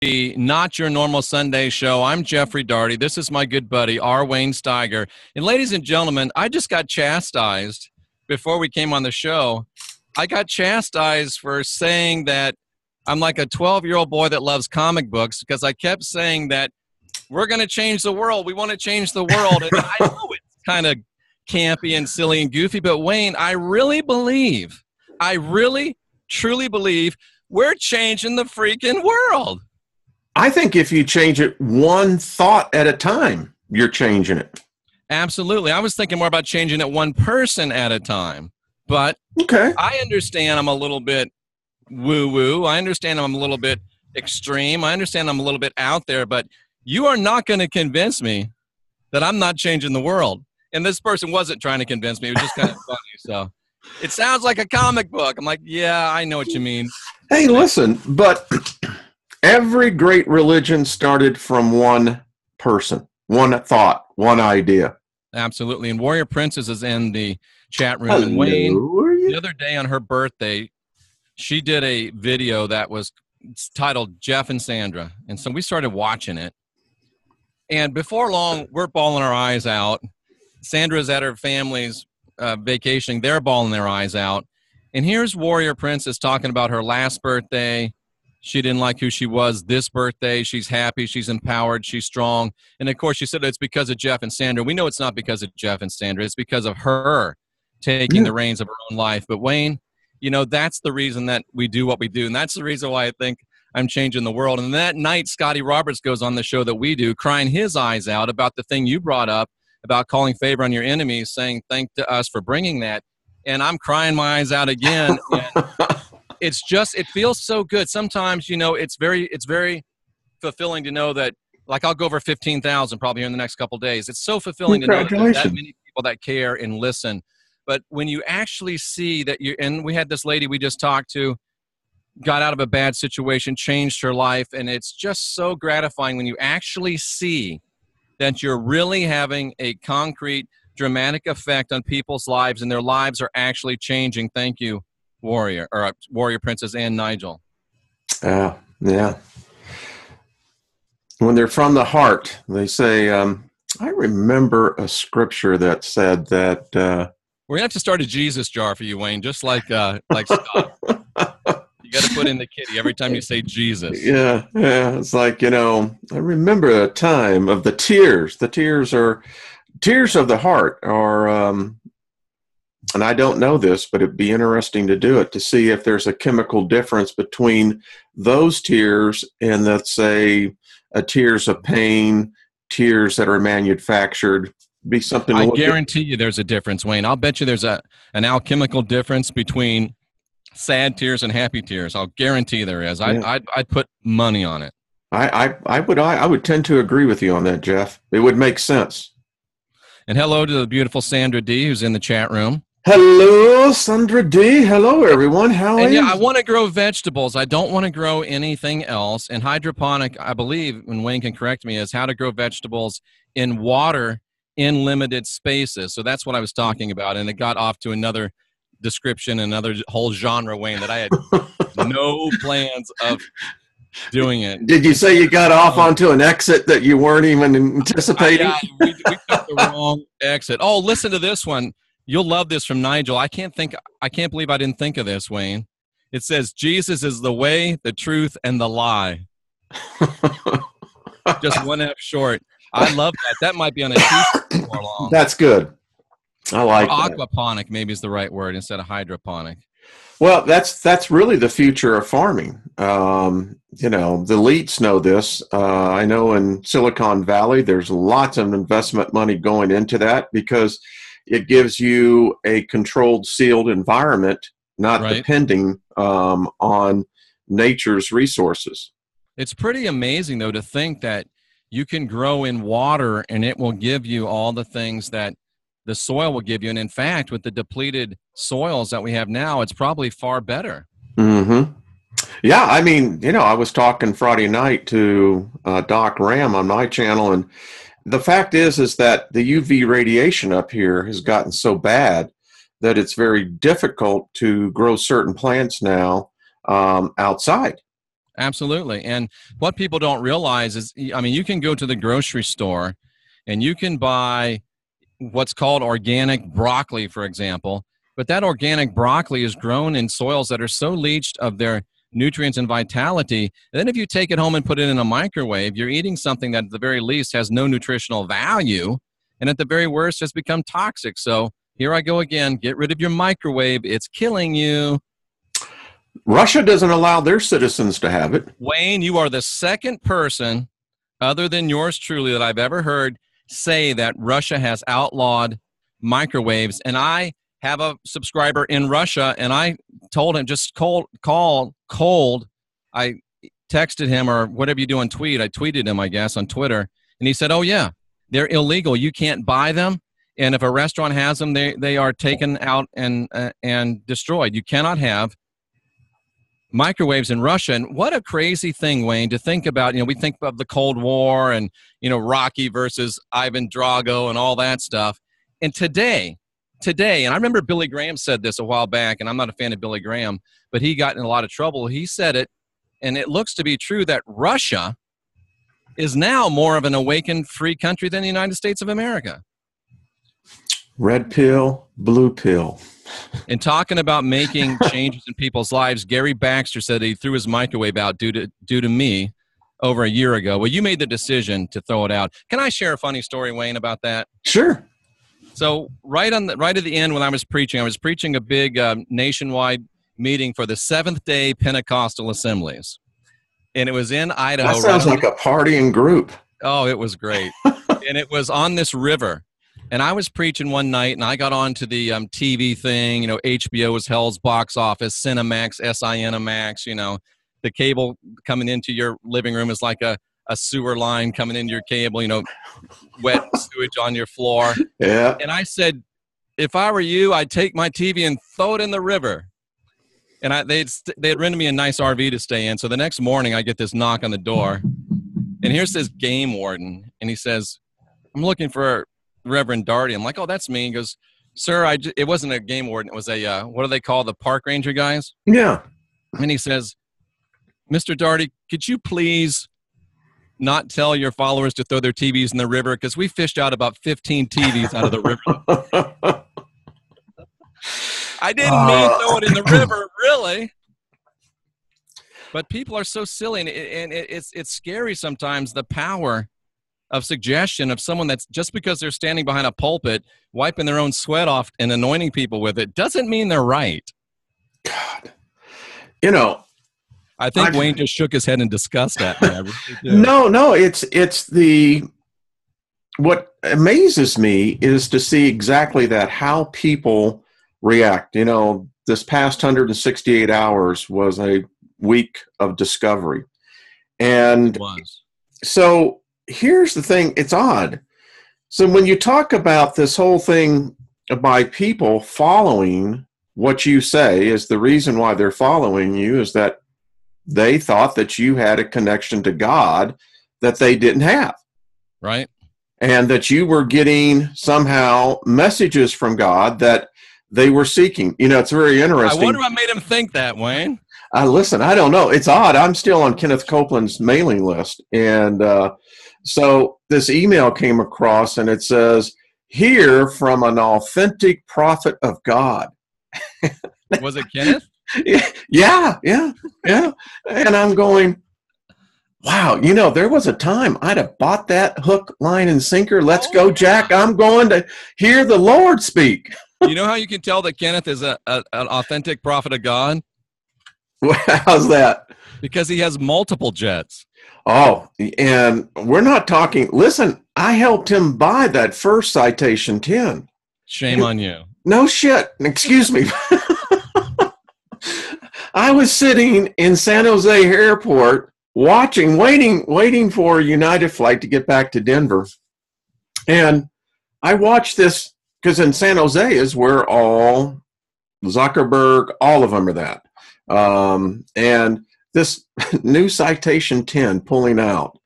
the Not Your Normal Sunday show. I'm Jeffrey Darty. This is my good buddy, R. Wayne Steiger. And ladies and gentlemen, I just got chastised before we came on the show. I got chastised for saying that I'm like a 12 year old boy that loves comic books because I kept saying that we're going to change the world. We want to change the world. And I know it's kind of campy and silly and goofy, but Wayne, I really believe, I really, truly believe we're changing the freaking world. I think if you change it one thought at a time, you're changing it. Absolutely. I was thinking more about changing it one person at a time. But okay. I understand I'm a little bit woo woo. I understand I'm a little bit extreme. I understand I'm a little bit out there, but you are not going to convince me that I'm not changing the world. And this person wasn't trying to convince me. It was just kind of funny. So it sounds like a comic book. I'm like, yeah, I know what you mean. Hey, listen, but every great religion started from one person, one thought, one idea. Absolutely. And Warrior Princess is in the chat room. Hello, and Wayne, the other day on her birthday, she did a video that was titled Jeff and Sandra. And so we started watching it. And before long, we're bawling our eyes out. Sandra's at her family's uh, vacationing. They're bawling their eyes out. And here's Warrior Princess talking about her last birthday. She didn't like who she was this birthday. She's happy. She's empowered. She's strong. And of course, she said it's because of Jeff and Sandra. We know it's not because of Jeff and Sandra. It's because of her taking yeah. the reins of her own life. But Wayne, you know, that's the reason that we do what we do. And that's the reason why I think I'm changing the world. And that night, Scotty Roberts goes on the show that we do, crying his eyes out about the thing you brought up about calling favor on your enemies, saying thank to us for bringing that. And I'm crying my eyes out again. it's just it feels so good. Sometimes you know it's very it's very fulfilling to know that like I'll go over fifteen thousand probably in the next couple days. It's so fulfilling to know that, that many people that care and listen. But when you actually see that you and we had this lady we just talked to got out of a bad situation, changed her life, and it's just so gratifying when you actually see that you're really having a concrete, dramatic effect on people's lives, and their lives are actually changing. Thank you, Warrior or uh, Warrior Princess and Nigel. Yeah, yeah. When they're from the heart, they say. Um, I remember a scripture that said that. Uh, We're gonna have to start a Jesus jar for you, Wayne, just like uh, like Scott. You got to put in the kitty every time you say Jesus. Yeah, yeah. It's like you know, I remember a time of the tears. The tears are tears of the heart are, um, and I don't know this, but it'd be interesting to do it to see if there's a chemical difference between those tears and let's say a tears of pain, tears that are manufactured be something. I guarantee at. you, there's a difference, Wayne. I'll bet you there's a an alchemical difference between sad tears and happy tears. I'll guarantee there is. I, yeah. I'd, I'd put money on it. I, I, I would I, I would tend to agree with you on that, Jeff. It would make sense. And hello to the beautiful Sandra D, who's in the chat room. Hello, Sandra D. Hello, everyone. How and are yeah, you? I want to grow vegetables. I don't want to grow anything else. And hydroponic, I believe, and Wayne can correct me, is how to grow vegetables in water in limited spaces. So that's what I was talking about. And it got off to another description, another whole genre, Wayne, that I had no plans of doing it. Did you say you got off um, onto an exit that you weren't even anticipating? yeah, we, we took the wrong exit. Oh, listen to this one. You'll love this from Nigel. I can't think. I can't believe I didn't think of this, Wayne. It says Jesus is the way, the truth, and the lie. Just one F short. I love that. That might be on a t-shirt. That's good. I like or aquaponic. That. Maybe is the right word instead of hydroponic. Well, that's that's really the future of farming. Um, you know, the elites know this. Uh, I know in Silicon Valley, there's lots of investment money going into that because it gives you a controlled, sealed environment, not right. depending um, on nature's resources. It's pretty amazing, though, to think that you can grow in water and it will give you all the things that the soil will give you. And in fact, with the depleted soils that we have now, it's probably far better. Mm-hmm. Yeah, I mean, you know, I was talking Friday night to uh, Doc Ram on my channel, and the fact is, is that the UV radiation up here has gotten so bad that it's very difficult to grow certain plants now um, outside. Absolutely. And what people don't realize is, I mean, you can go to the grocery store and you can buy what's called organic broccoli, for example. But that organic broccoli is grown in soils that are so leached of their nutrients and vitality. And then if you take it home and put it in a microwave, you're eating something that at the very least has no nutritional value and at the very worst has become toxic. So here I go again. Get rid of your microwave. It's killing you. Russia doesn't allow their citizens to have it. Wayne, you are the second person other than yours truly that I've ever heard say that Russia has outlawed microwaves. And I have a subscriber in Russia, and I told him just cold, call cold. I texted him or whatever you do on tweet. I tweeted him, I guess, on Twitter, and he said, "Oh yeah, they're illegal. You can't buy them, and if a restaurant has them, they they are taken out and uh, and destroyed. You cannot have." microwaves in Russia. And what a crazy thing, Wayne, to think about. You know, we think of the Cold War and, you know, Rocky versus Ivan Drago and all that stuff. And today, today, and I remember Billy Graham said this a while back, and I'm not a fan of Billy Graham, but he got in a lot of trouble. He said it, and it looks to be true that Russia is now more of an awakened free country than the United States of America. Red pill, blue pill. And talking about making changes in people's lives, Gary Baxter said he threw his microwave out due to due to me over a year ago. Well, you made the decision to throw it out. Can I share a funny story, Wayne, about that? Sure. So right on the right at the end, when I was preaching, I was preaching a big um, nationwide meeting for the Seventh Day Pentecostal Assemblies, and it was in Idaho. That sounds right like a partying group. Oh, it was great, and it was on this river. And I was preaching one night, and I got onto the um, TV thing. You know, HBO was Hell's box office, Cinemax, SINemax. You know, the cable coming into your living room is like a a sewer line coming into your cable, you know, wet sewage on your floor. Yeah. And I said, if I were you, I'd take my TV and throw it in the river. And I, they'd, they'd rented me a nice RV to stay in. So the next morning, I get this knock on the door. And here's this game warden. And he says, I'm looking for Reverend Darty. I'm like, oh, that's me. He goes, sir, I j- it wasn't a game warden. It was a, uh, what do they call the park ranger guys? Yeah. And he says, Mr. Darty, could you please not tell your followers to throw their TVs in the river because we fished out about 15 TVs out of the river. I didn't mean uh, throw it in the river, really. But people are so silly, and, it, and it, it's it's scary sometimes the power of suggestion of someone that's just because they're standing behind a pulpit, wiping their own sweat off and anointing people with it, doesn't mean they're right. God, you know, I think I, Wayne just shook his head in disgust at me. Really no, no, it's it's the what amazes me is to see exactly that how people react. You know, this past 168 hours was a week of discovery. And so here's the thing, it's odd. So when you talk about this whole thing by people following what you say is the reason why they're following you is that they thought that you had a connection to God that they didn't have. Right. And that you were getting somehow messages from God that they were seeking. You know, it's very interesting. I wonder what made him think that, Wayne. Uh, listen, I don't know. It's odd. I'm still on Kenneth Copeland's mailing list. And uh, so this email came across and it says, Hear from an authentic prophet of God. Was it Kenneth? yeah, yeah, yeah. And I'm going, wow, you know, there was a time I'd have bought that hook, line, and sinker. Let's oh, go, Jack. I'm going to hear the Lord speak. you know how you can tell that Kenneth is a, a an authentic prophet of God? How's that? Because he has multiple jets. Oh, and we're not talking. Listen, I helped him buy that first Citation 10. Shame on you. No shit. Excuse me. I was sitting in San Jose Airport watching, waiting, waiting for a United flight to get back to Denver. And I watched this because in San Jose is where all Zuckerberg, all of them are that. Um, and this new Citation 10 pulling out.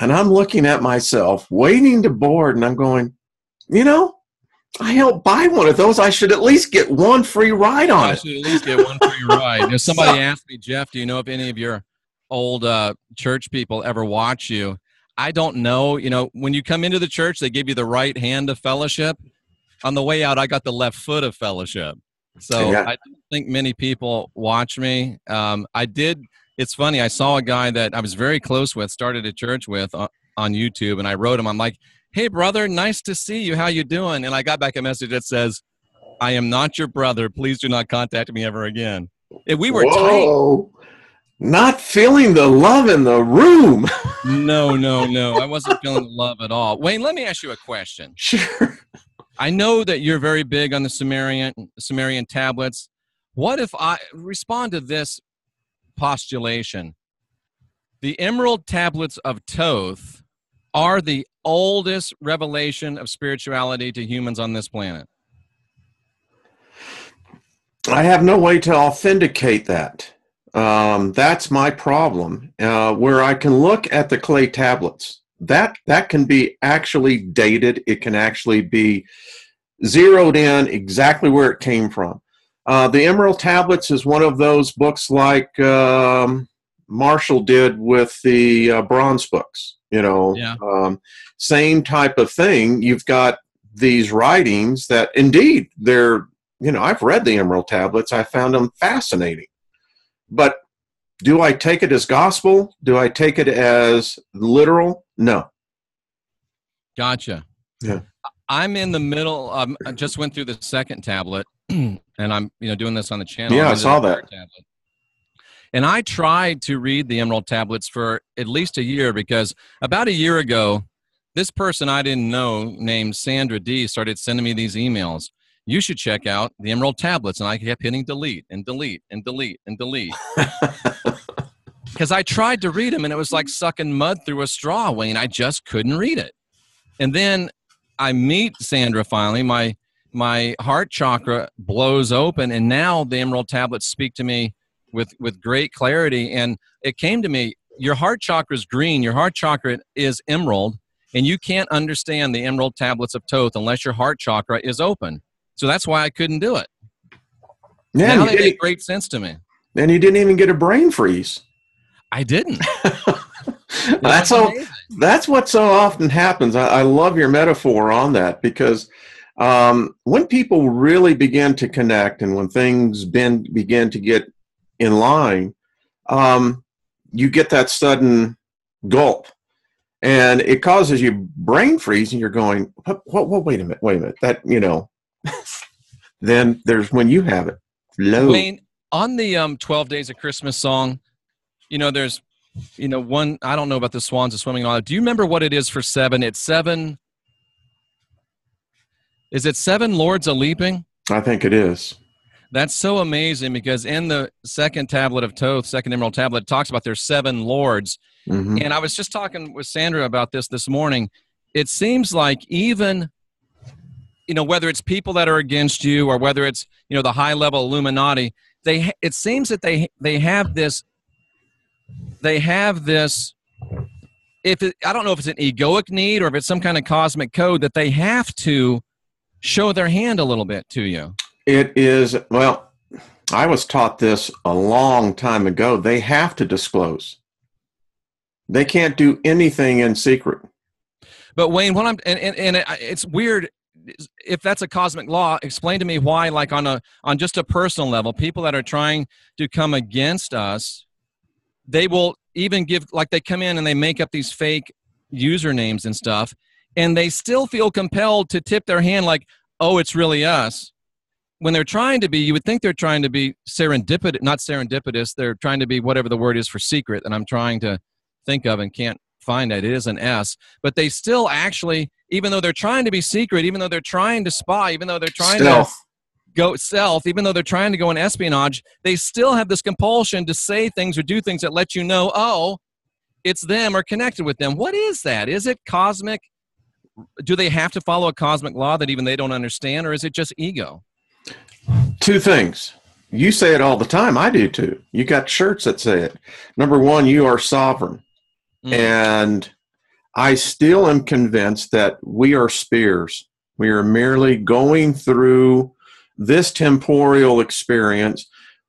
And I'm looking at myself, waiting to board, and I'm going, you know, I helped buy one of those. I should at least get one free ride on I it. should at least get one free ride. If somebody asked me, Jeff, do you know if any of your old uh, church people ever watch you. I don't know. You know, when you come into the church, they give you the right hand of fellowship. On the way out, I got the left foot of fellowship. So yeah. I don't think many people watch me. Um, I did. It's funny. I saw a guy that I was very close with, started a church with on, on YouTube, and I wrote him. I'm like, "Hey, brother, nice to see you. How you doing?" And I got back a message that says, "I am not your brother. Please do not contact me ever again." If we were Whoa. tight. Not feeling the love in the room. no, no, no. I wasn't feeling the love at all. Wayne, let me ask you a question. Sure. I know that you're very big on the Sumerian Sumerian tablets. What if I respond to this postulation? The Emerald Tablets of Thoth are the oldest revelation of spirituality to humans on this planet. I have no way to authenticate that. Um, that's my problem. Uh, where I can look at the clay tablets, that that can be actually dated. It can actually be zeroed in exactly where it came from. Uh, the Emerald Tablets is one of those books like um, Marshall did with the uh, bronze books. You know, yeah. um, same type of thing. You've got these writings that indeed they're you know I've read the Emerald Tablets. I found them fascinating, but do I take it as gospel? Do I take it as literal? No. Gotcha. Yeah. I'm in the middle. Um, I just went through the second tablet, and I'm you know doing this on the channel. Yeah, I saw that. Tablet. And I tried to read the Emerald tablets for at least a year because about a year ago, this person I didn't know named Sandra D started sending me these emails. You should check out the Emerald tablets, and I kept hitting delete and delete and delete and delete. Because I tried to read them, and it was like sucking mud through a straw, Wayne. I just couldn't read it. And then I meet Sandra finally, my my heart chakra blows open, and now the emerald tablets speak to me with with great clarity. And it came to me: your heart chakra is green. Your heart chakra is emerald, and you can't understand the emerald tablets of Thoth unless your heart chakra is open. So that's why I couldn't do it. Yeah, now they make great sense to me. And you didn't even get a brain freeze. I didn't. that's so. That's what so often happens. I, I love your metaphor on that because um, when people really begin to connect and when things been, begin to get in line, um, you get that sudden gulp, and it causes you brain freeze, and you're going, "What? What? what wait a minute! Wait a minute! That you know." then there's when you have it. Low. Wayne, on the um, 12 Days of Christmas song, you know, there's you know, one I don't know about the swans of swimming on. Do you remember what it is for seven? It's seven. Is it seven lords a leaping? I think it is. That's so amazing because in the second tablet of Thoth, second emerald tablet, it talks about there's seven lords. Mm-hmm. And I was just talking with Sandra about this this morning. It seems like even, you know, whether it's people that are against you or whether it's, you know, the high level Illuminati, they, it seems that they, they have this they have this if it, I don't know if it's an egoic need or if it's some kind of cosmic code that they have to show their hand a little bit to you. It is well, I was taught this a long time ago. They have to disclose. They can't do anything in secret. But Wayne, what I'm and, and, and it's weird if that's a cosmic law explain to me why like on a on just a personal level people that are trying to come against us they will even give like they come in and they make up these fake usernames and stuff and they still feel compelled to tip their hand like oh it's really us when they're trying to be you would think they're trying to be serendipitous not serendipitous they're trying to be whatever the word is for secret and i'm trying to think of and can't find it it is an s but they still actually even though they're trying to be secret even though they're trying to spy even though they're trying Stealth. to go self, even though they're trying to go in espionage, they still have this compulsion to say things or do things that let you know, oh, it's them or connected with them. What is that? Is it cosmic? Do they have to follow a cosmic law that even they don't understand, or is it just ego? Two things. You say it all the time. I do too. You got shirts that say it. Number one, you are sovereign. Mm. And I still am convinced that we are spears. We are merely going through this temporal experience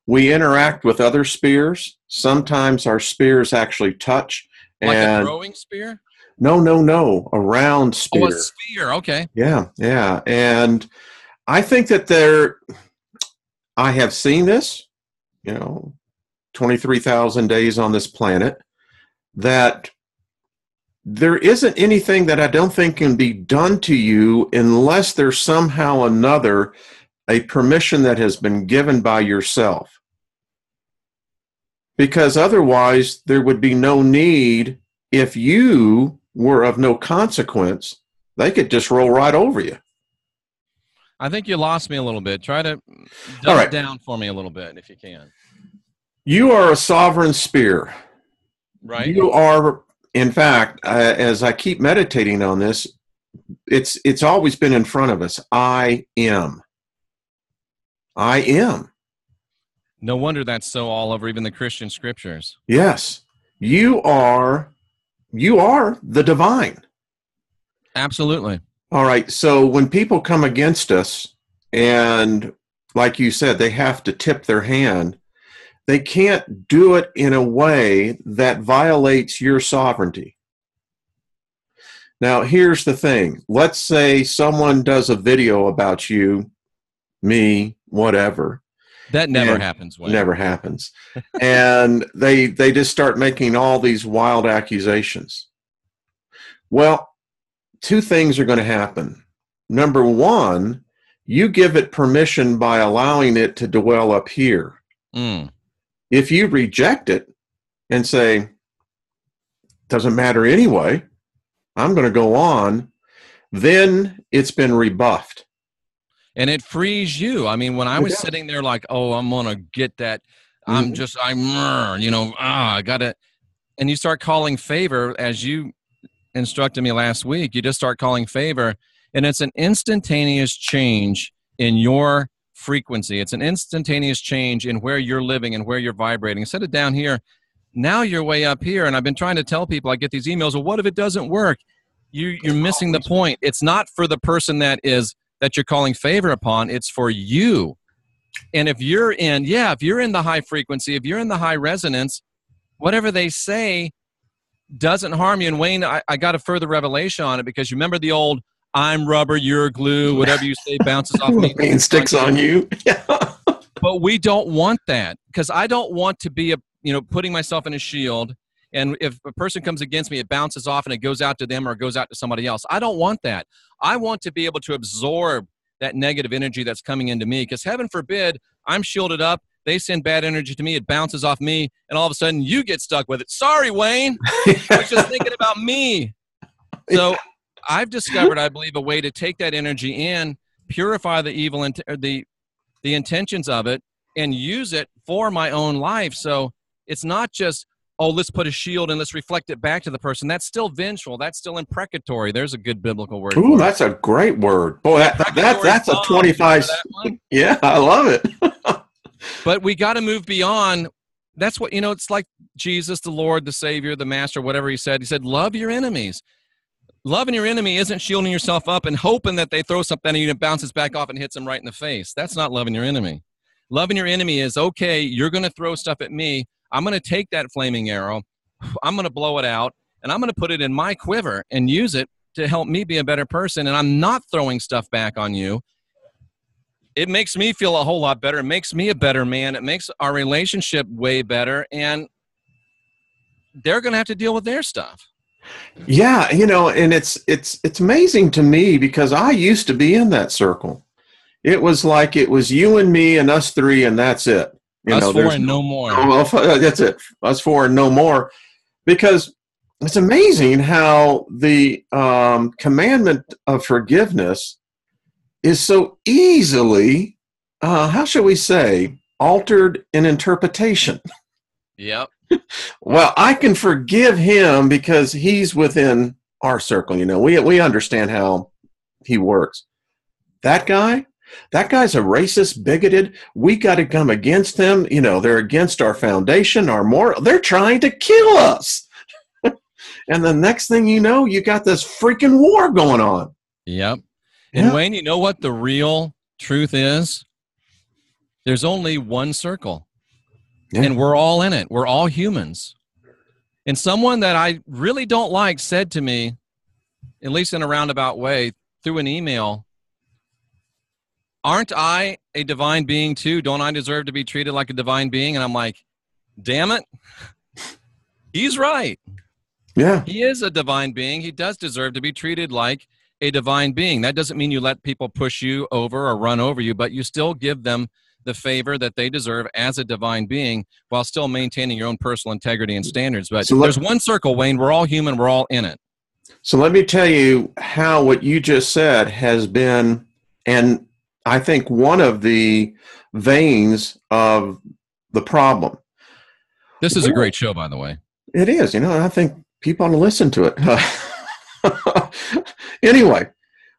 we interact with other spears. Sometimes our spears actually touch. Like and a throwing spear? no, no, no, a round spear. Oh, a spear. Okay. Yeah, yeah. And I think that there, I have seen this, you know, 23,000 days on this planet, that there isn't anything that I don't think can be done to you unless there's somehow another a permission that has been given by yourself. Because otherwise, there would be no need if you were of no consequence, they could just roll right over you. I think you lost me a little bit. Try to dumb right. it down for me a little bit if you can. You are a sovereign spear. Right? You are, in fact, uh, as I keep meditating on this, it's it's always been in front of us. I am. I am. no wonder that's so all over even the Christian scriptures. Yes, you are. You are the divine. Absolutely. All right. So when people come against us, and like you said, they have to tip their hand, they can't do it in a way that violates your sovereignty. Now, here's the thing let's say someone does a video about you, me, whatever. That never happens. Wayne. Never happens. and they they just start making all these wild accusations. Well, two things are going to happen. Number one, you give it permission by allowing it to dwell up here. Mm. If you reject it and say, doesn't matter anyway, I'm going to go on, then it's been rebuffed. And it frees you. I mean, when I was does. sitting there like, oh, I'm going to get that. I'm Mhm. just, I'm, you know, ah, I got to. And you start calling favor as you instructed me last week. You just start calling favor, and it's an instantaneous change in your frequency. It's an instantaneous change in where you're living and where you're vibrating. Instead of down here, now you're way up here. And I've been trying to tell people, I get these emails, well, what if it doesn't work? You, you're missing the point. It's not for the person that is that you're calling favor upon. It's for you. And if you're in, yeah, if you're in the high frequency, if you're in the high resonance, whatever they say doesn't harm you. And Wayne, I, I got a further revelation on it because you remember the old I'm rubber, you're glue, whatever you say bounces off me. and sticks on you. But we don't want that because I don't want to be a, you know, putting myself in a shield. And if a person comes against me, it bounces off and it goes out to them or it goes out to somebody else. I don't want that. I want to be able to absorb that negative energy that's coming into me because heaven forbid I'm shielded up. They send bad energy to me. It bounces off me. And all of a sudden you get stuck with it. Sorry, Wayne. I was just thinking about me. So I've discovered, I believe, a way to take that energy in, purify the evil or the the intentions of it, and use it for my own life. So it's not just oh, let's put a shield and let's reflect it back to the person. That's still vengeful. That's still imprecatory. There's a good biblical word. Ooh, for it. that's a great word. Boy, that, that, Imprecatory that's a 25. That? Yeah, I love it. But we got to move beyond. That's what you know. It's like Jesus, the Lord, the Savior, the Master, whatever He said. He said, "Love your enemies." Loving your enemy isn't shielding yourself up and hoping that they throw something at you and it bounces back off and hits them right in the face. That's not loving your enemy. Loving your enemy is okay. You're going to throw stuff at me. I'm going to take that flaming arrow. I'm going to blow it out and I'm going to put it in my quiver and use it to help me be a better person. And I'm not throwing stuff back on you it makes me feel a whole lot better. It makes me a better man. It makes our relationship way better. And they're going to have to deal with their stuff. Yeah, you know, and it's it's it's amazing to me because I used to be in that circle. It was like it was you and me and us three, and that's it. You Us know, four and no more. Oh, well, that's it. Us four and no more. Because it's amazing how the um, commandment of forgiveness is so easily, uh, how shall we say, altered in interpretation. Yep. Well, I can forgive him because he's within our circle. You know, we we understand how he works. That guy, that guy's a racist, bigoted. We got to come against them. You know, they're against our foundation, our moral. They're trying to kill us. and the next thing you know, you got this freaking war going on. Yep. And Yeah. Wayne, you know what the real truth is? There's only one circle. Yeah. And we're all in it. We're all humans. And someone that I really don't like said to me, at least in a roundabout way, through an email, Aren't I a divine being too? Don't I deserve to be treated like a divine being? And I'm like, Damn it. He's right. Yeah. He is a divine being. He does deserve to be treated like a divine being. That doesn't mean you let people push you over or run over you, but you still give them the favor that they deserve as a divine being while still maintaining your own personal integrity and standards. But so let, there's one circle, Wayne. We're all human. We're all in it. So let me tell you how what you just said has been, and I think one of the veins of the problem. This is a great show, by the way. It is. You know, I think people want to listen to it. anyway,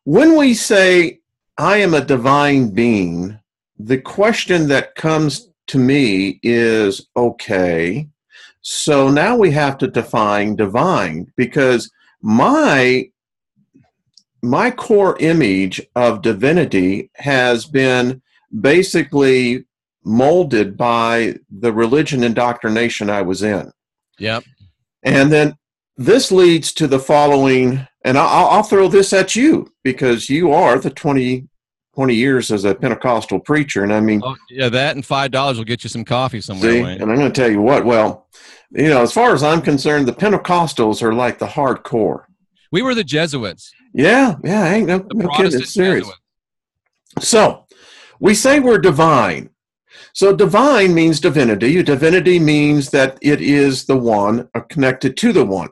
when we say, I am a divine being, the question that comes to me is okay, so now we have to define divine because my my core image of divinity has been basically molded by the religion indoctrination I was in. Yep. And then this leads to the following, and I'll, I'll throw this at you because you are the 20, 20 years as a Pentecostal preacher. And I mean, oh, yeah, that and $5 will get you some coffee somewhere. See, and I'm going to tell you what, well, you know, as far as I'm concerned, the Pentecostals are like the hardcore. We were the Jesuits. Yeah, yeah, ain't no, no kidding. It's serious. So we say we're divine. So divine means divinity. Divinity means that it is the one uh, connected to the one.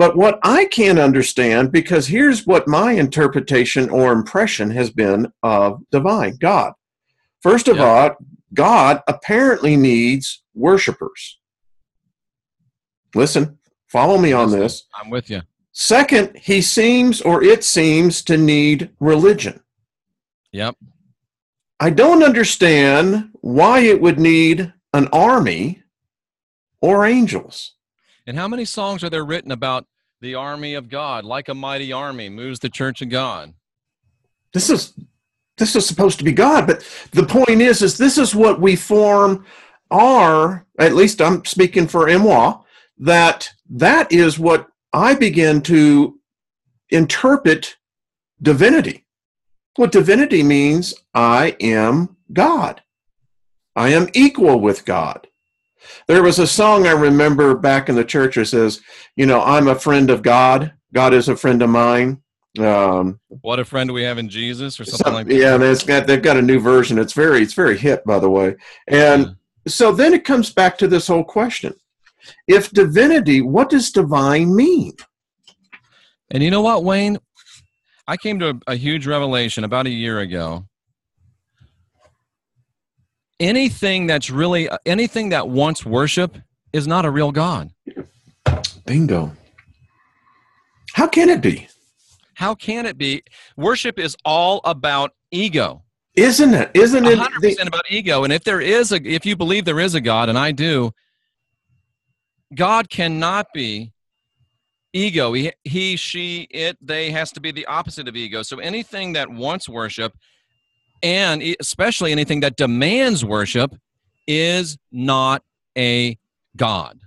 But what I can't understand, because here's what my interpretation or impression has been of divine God. First of all, God apparently needs worshipers. Listen, follow me on this. I'm with you. Second, he seems or it seems to need religion. Yep. I don't understand why it would need an army or angels. And how many songs are there written about the army of God, like a mighty army moves the church of God? This is this is supposed to be God, but the point is is this is what we form our at least I'm speaking for moi that that is what I begin to interpret divinity. What divinity means, I am God. I am equal with God. There was a song I remember back in the church that says, you know, I'm a friend of God. God is a friend of mine. Um, what a friend we have in Jesus, or something some, like that. Yeah, and it's got they've got a new version. It's very it's very hip, by the way. And yeah. so then it comes back to this whole question: if divinity, what does divine mean? And you know what, Wayne? I came to a, a huge revelation about a year ago. Anything that's really anything that wants worship is not a real God. Bingo. How can it be? How can it be? Worship is all about ego. Isn't it? Isn't it? 100% the- about ego. And if there is a, if you believe there is a God, and I do, God cannot be ego. He, he, she, it, they has to be the opposite of ego. So anything that wants worship, and especially anything that demands worship, is not a God.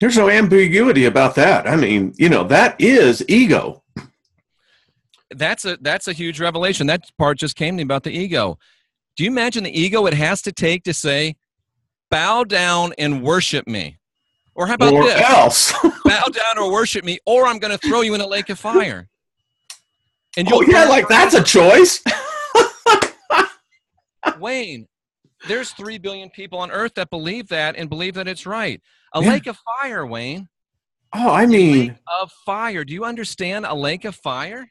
There's no ambiguity about that. I mean, you know, that is ego. That's a that's a huge revelation. That part just came to me about the ego. Do you imagine the ego it has to take to say, bow down and worship me? Or how about or this? else? Bow down or worship me, or I'm going to throw you in a lake of fire. And oh, you'll oh, yeah, like that's a choice. Wayne, there's three billion people on Earth that believe that and believe that it's right. A yeah. lake of fire, Wayne. Oh, I mean, of fire. Do you understand a lake of fire?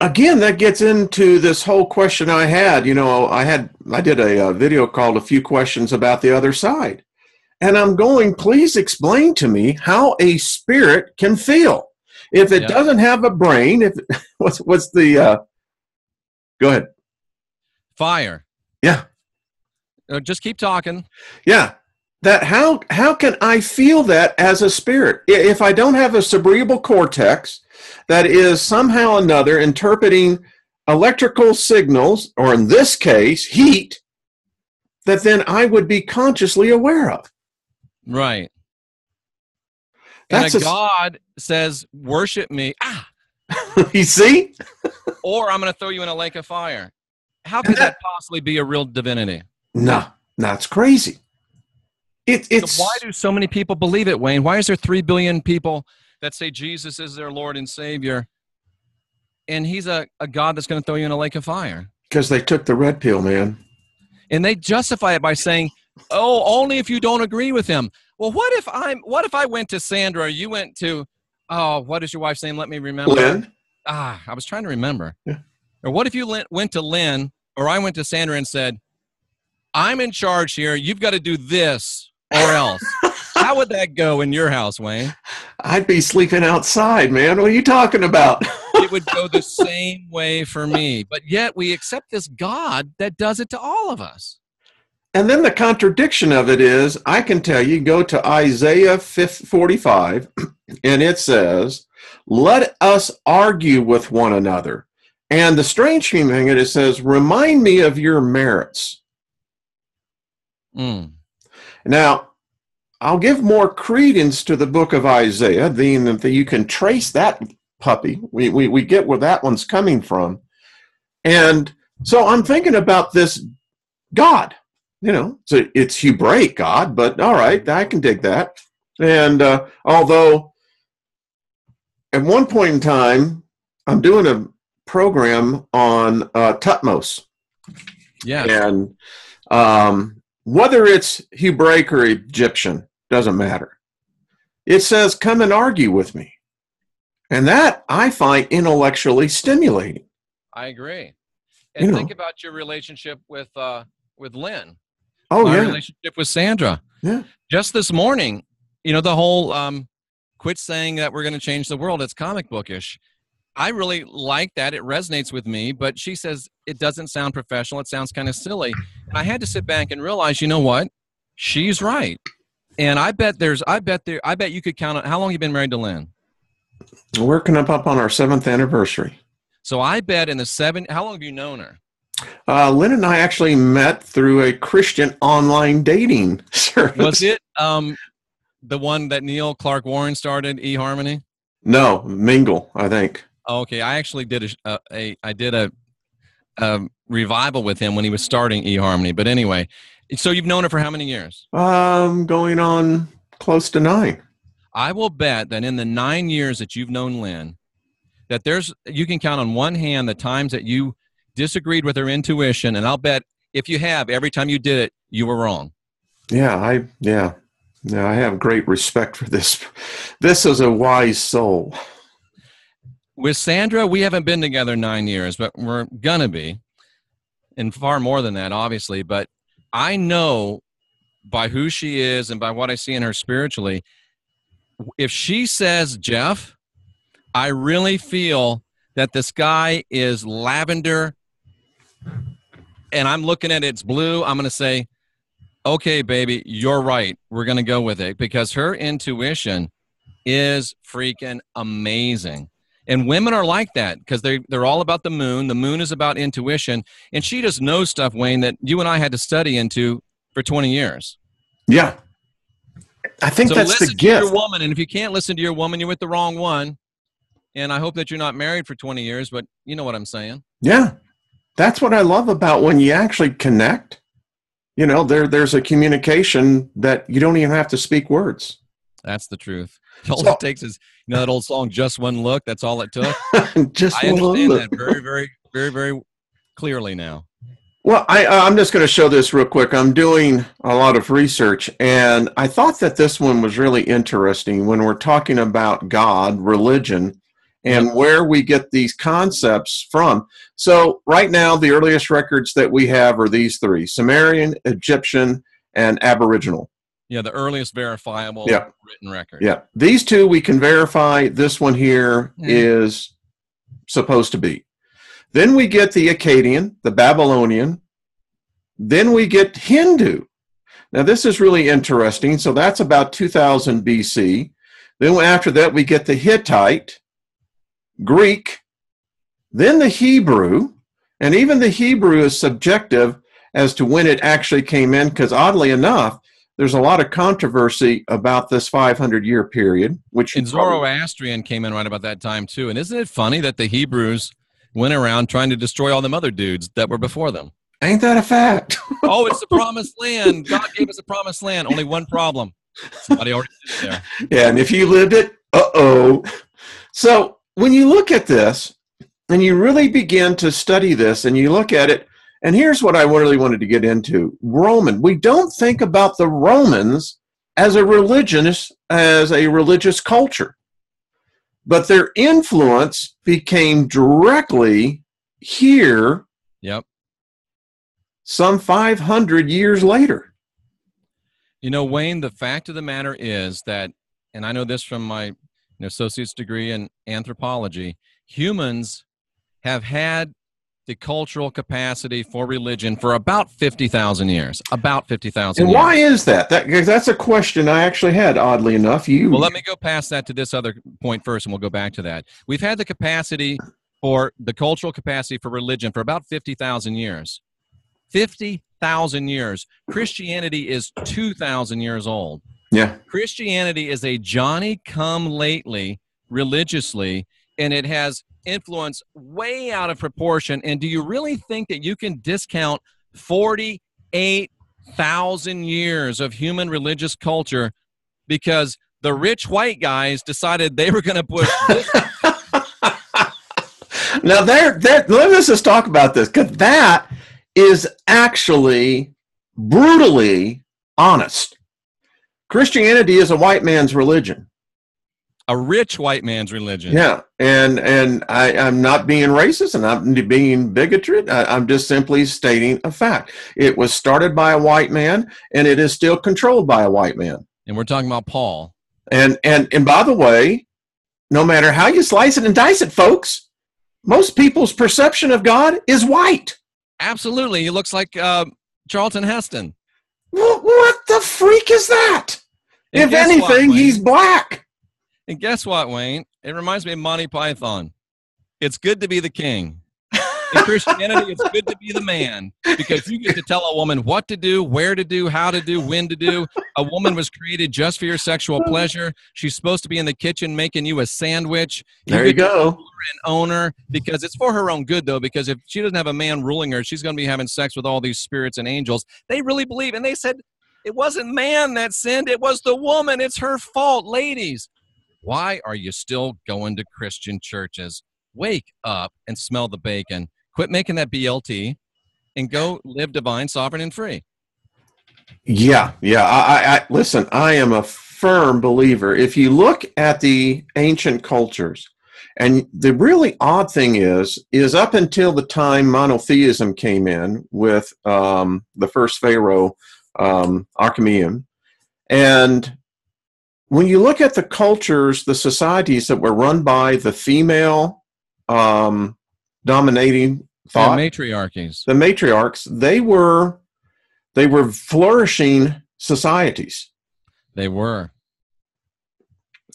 Again, that gets into this whole question I had. You know, I had I did a, a video called "A Few Questions About the Other Side," And I'm going, please explain to me how a spirit can feel. If it doesn't have a brain, if what's what's the uh go ahead. Fire. Yeah. Uh, just keep talking. Yeah. That how how can I feel that as a spirit? If I don't have a cerebral cortex that is somehow or another interpreting electrical signals, or in this case, heat, that then I would be consciously aware of. Right. That's and a a- God says, "Worship me." Ah, you see? or I'm going to throw you in a lake of fire. How could that possibly be a real divinity? No, that's crazy. It, it's So why do so many people believe it, Wayne? Why is there three billion people that say Jesus is their Lord and Savior, and He's a, a God that's going to throw you in a lake of fire? because they took the red pill, man. And they justify it by saying, "Oh, only if you don't agree with Him." Well, what if I'm? What if I went to Sandra? Or you went to? Oh, what is your wife's name? Let me remember. Lynn, Ah, I was trying to remember. Yeah. Or what if you went to Lynn, or I went to Sandra and said, "I'm in charge here. You've got to do this or else." How would that go in your house, Wayne? I'd be sleeping outside, man. What are you talking about? It would go the same way for me. But yet we accept this God that does it to all of us. And then the contradiction of it is, I can tell you, go to Isaiah 50 45, and it says, Let us argue with one another. And the strange thing, it says, Remind me of your merits. Mm. Now, I'll give more credence to the book of Isaiah, being that you can trace that puppy. We, we, we get where that one's coming from. And so I'm thinking about this God. You know, so it's Hebraic God, but all right, I can dig that. And uh, although at one point in time, I'm doing a program on uh, Tutmos. Yeah. And um, whether it's Hebraic or Egyptian, doesn't matter. It says, come and argue with me. And that I find intellectually stimulating. I agree. And You know. think about your relationship with uh, with Lynn. Oh, my yeah. relationship with Sandra. Yeah. Just this morning, you know, the whole um, quit saying that we're going to change the world. It's comic bookish. I really like that. It resonates with me, but she says it doesn't sound professional. It sounds kind of silly. And I had to sit back and realize, you know what? She's right. And I bet there's, I bet there, I bet you could count on how long you been married to Lynn. We're coming up on our seventh anniversary. So I bet in the seven, how long have you known her? Uh, Lynn and I actually met through a Christian online dating service. Was it um, the one that Neil Clark Warren started, eHarmony? No, Mingle, I think. Okay, I actually did a, a, a I did a, a revival with him when he was starting eHarmony. But anyway, so you've known her for how many years? Um, going on close to nine. I will bet that in the nine years that you've known Lynn, that there's you can count on one hand the times that you disagreed with her intuition, and I'll bet if you have, every time you did it, you were wrong. Yeah, I yeah. Yeah, I have great respect for this. This is a wise soul. With Sandra, we haven't been together nine years, but we're gonna be, and far more than that, obviously. But I know by who she is and by what I see in her spiritually, if she says, Jeff, I really feel that the sky is lavender and I'm looking at it's blue, I'm going to say, okay, baby, you're right. We're going to go with it because her intuition is freaking amazing. And women are like that because they they're all about the moon. The moon is about intuition, and she just knows stuff, Wayne, that you and I had to study into for 20 years. Yeah. I think so that's listen the to your gift. woman, and if you can't listen to your woman, you're with the wrong one. And I hope that you're not married for 20 years, but you know what I'm saying. Yeah. That's what I love about when you actually connect. You know, there there's a communication that you don't even have to speak words. That's the truth. All So- it takes is you know that old song, "Just One Look." That's all it took. Just I one understand look. that very, very, very, very clearly now. Well, I, uh, I'm just going to show this real quick. I'm doing a lot of research, and I thought that this one was really interesting when we're talking about God, religion, and where we get these concepts from. So, right now, the earliest records that we have are these three Sumerian, Egyptian, and Aboriginal. Yeah, the earliest verifiable Yeah. written record. Yeah. These two we can verify. This one here Mhm. is supposed to be. Then we get the Akkadian, the Babylonian. Then we get Hindu. Now, this is really interesting. So that's about 2000 BC. Then after that, we get the Hittite, Greek, then the Hebrew. And even the Hebrew is subjective as to when it actually came in, because oddly enough, there's a lot of controversy about this 500 year period, which and Zoroastrian came in right about that time too. And isn't it funny that the Hebrews went around trying to destroy all them other dudes that were before them? Ain't that a fact? oh, it's the promised land. God gave us a promised land. Only one problem. Somebody already there. Yeah, and if you lived it, uh oh. So when you look at this and you really begin to study this and you look at it, and here's what I really wanted to get into Roman. We don't think about the Romans as a religion, as a religious culture, but their influence became directly here. Yep. Some 500 years later. You know, Wayne, the fact of the matter is that, and I know this from my know, associate's degree in anthropology, humans have had the cultural capacity for religion for about 50,000 years. About 50,000 And why is that? that? That's a question I actually had, oddly enough. You Well, let me go past that to this other point first, and we'll go back to that. We've had the capacity for the cultural capacity for religion for about 50,000 years. 50,000 years. Christianity is 2,000 years old. Yeah. Christianity is a Johnny come lately religiously, and it has influence way out of proportion. And do you really think that you can discount 48,000 years of human religious culture because the rich white guys decided they were going to push now there there let us just talk about this because that is actually brutally honest christianity is a white man's religion a rich white man's religion. Yeah, and and I, am not being racist and I'm being bigoted. I, I'm just simply stating a fact. It was started by a white man, and it is still controlled by a white man. And we're talking about Paul. And and and by the way, no matter how you slice it and dice it, folks, most people's perception of God is white. Absolutely, he looks like uh, Charlton Heston. What, what the freak is that? And if anything, what, he's black. And guess what, Wayne? It reminds me of Monty Python. It's good to be the king. In Christianity, it's good to be the man because you get to tell a woman what to do, where to do, how to do, when to do. A woman was created just for your sexual pleasure. She's supposed to be in the kitchen making you a sandwich. You there you go. And owner because it's for her own good, though. Because if she doesn't have a man ruling her, she's going to be having sex with all these spirits and angels. They really believe, and they said it wasn't man that sinned; it was the woman. It's her fault, ladies. Why are you still going to Christian churches? Wake up and smell the bacon. Quit making that BLT and go live divine, sovereign, and free. Yeah, yeah. I, I listen. I am a firm believer. If you look at the ancient cultures, and the really odd thing is, is up until the time monotheism came in with um, the first pharaoh, um, and when you look at the cultures, the societies that were run by the female um, dominating thought, the matriarchies, the matriarchs, they were they were flourishing societies. They were.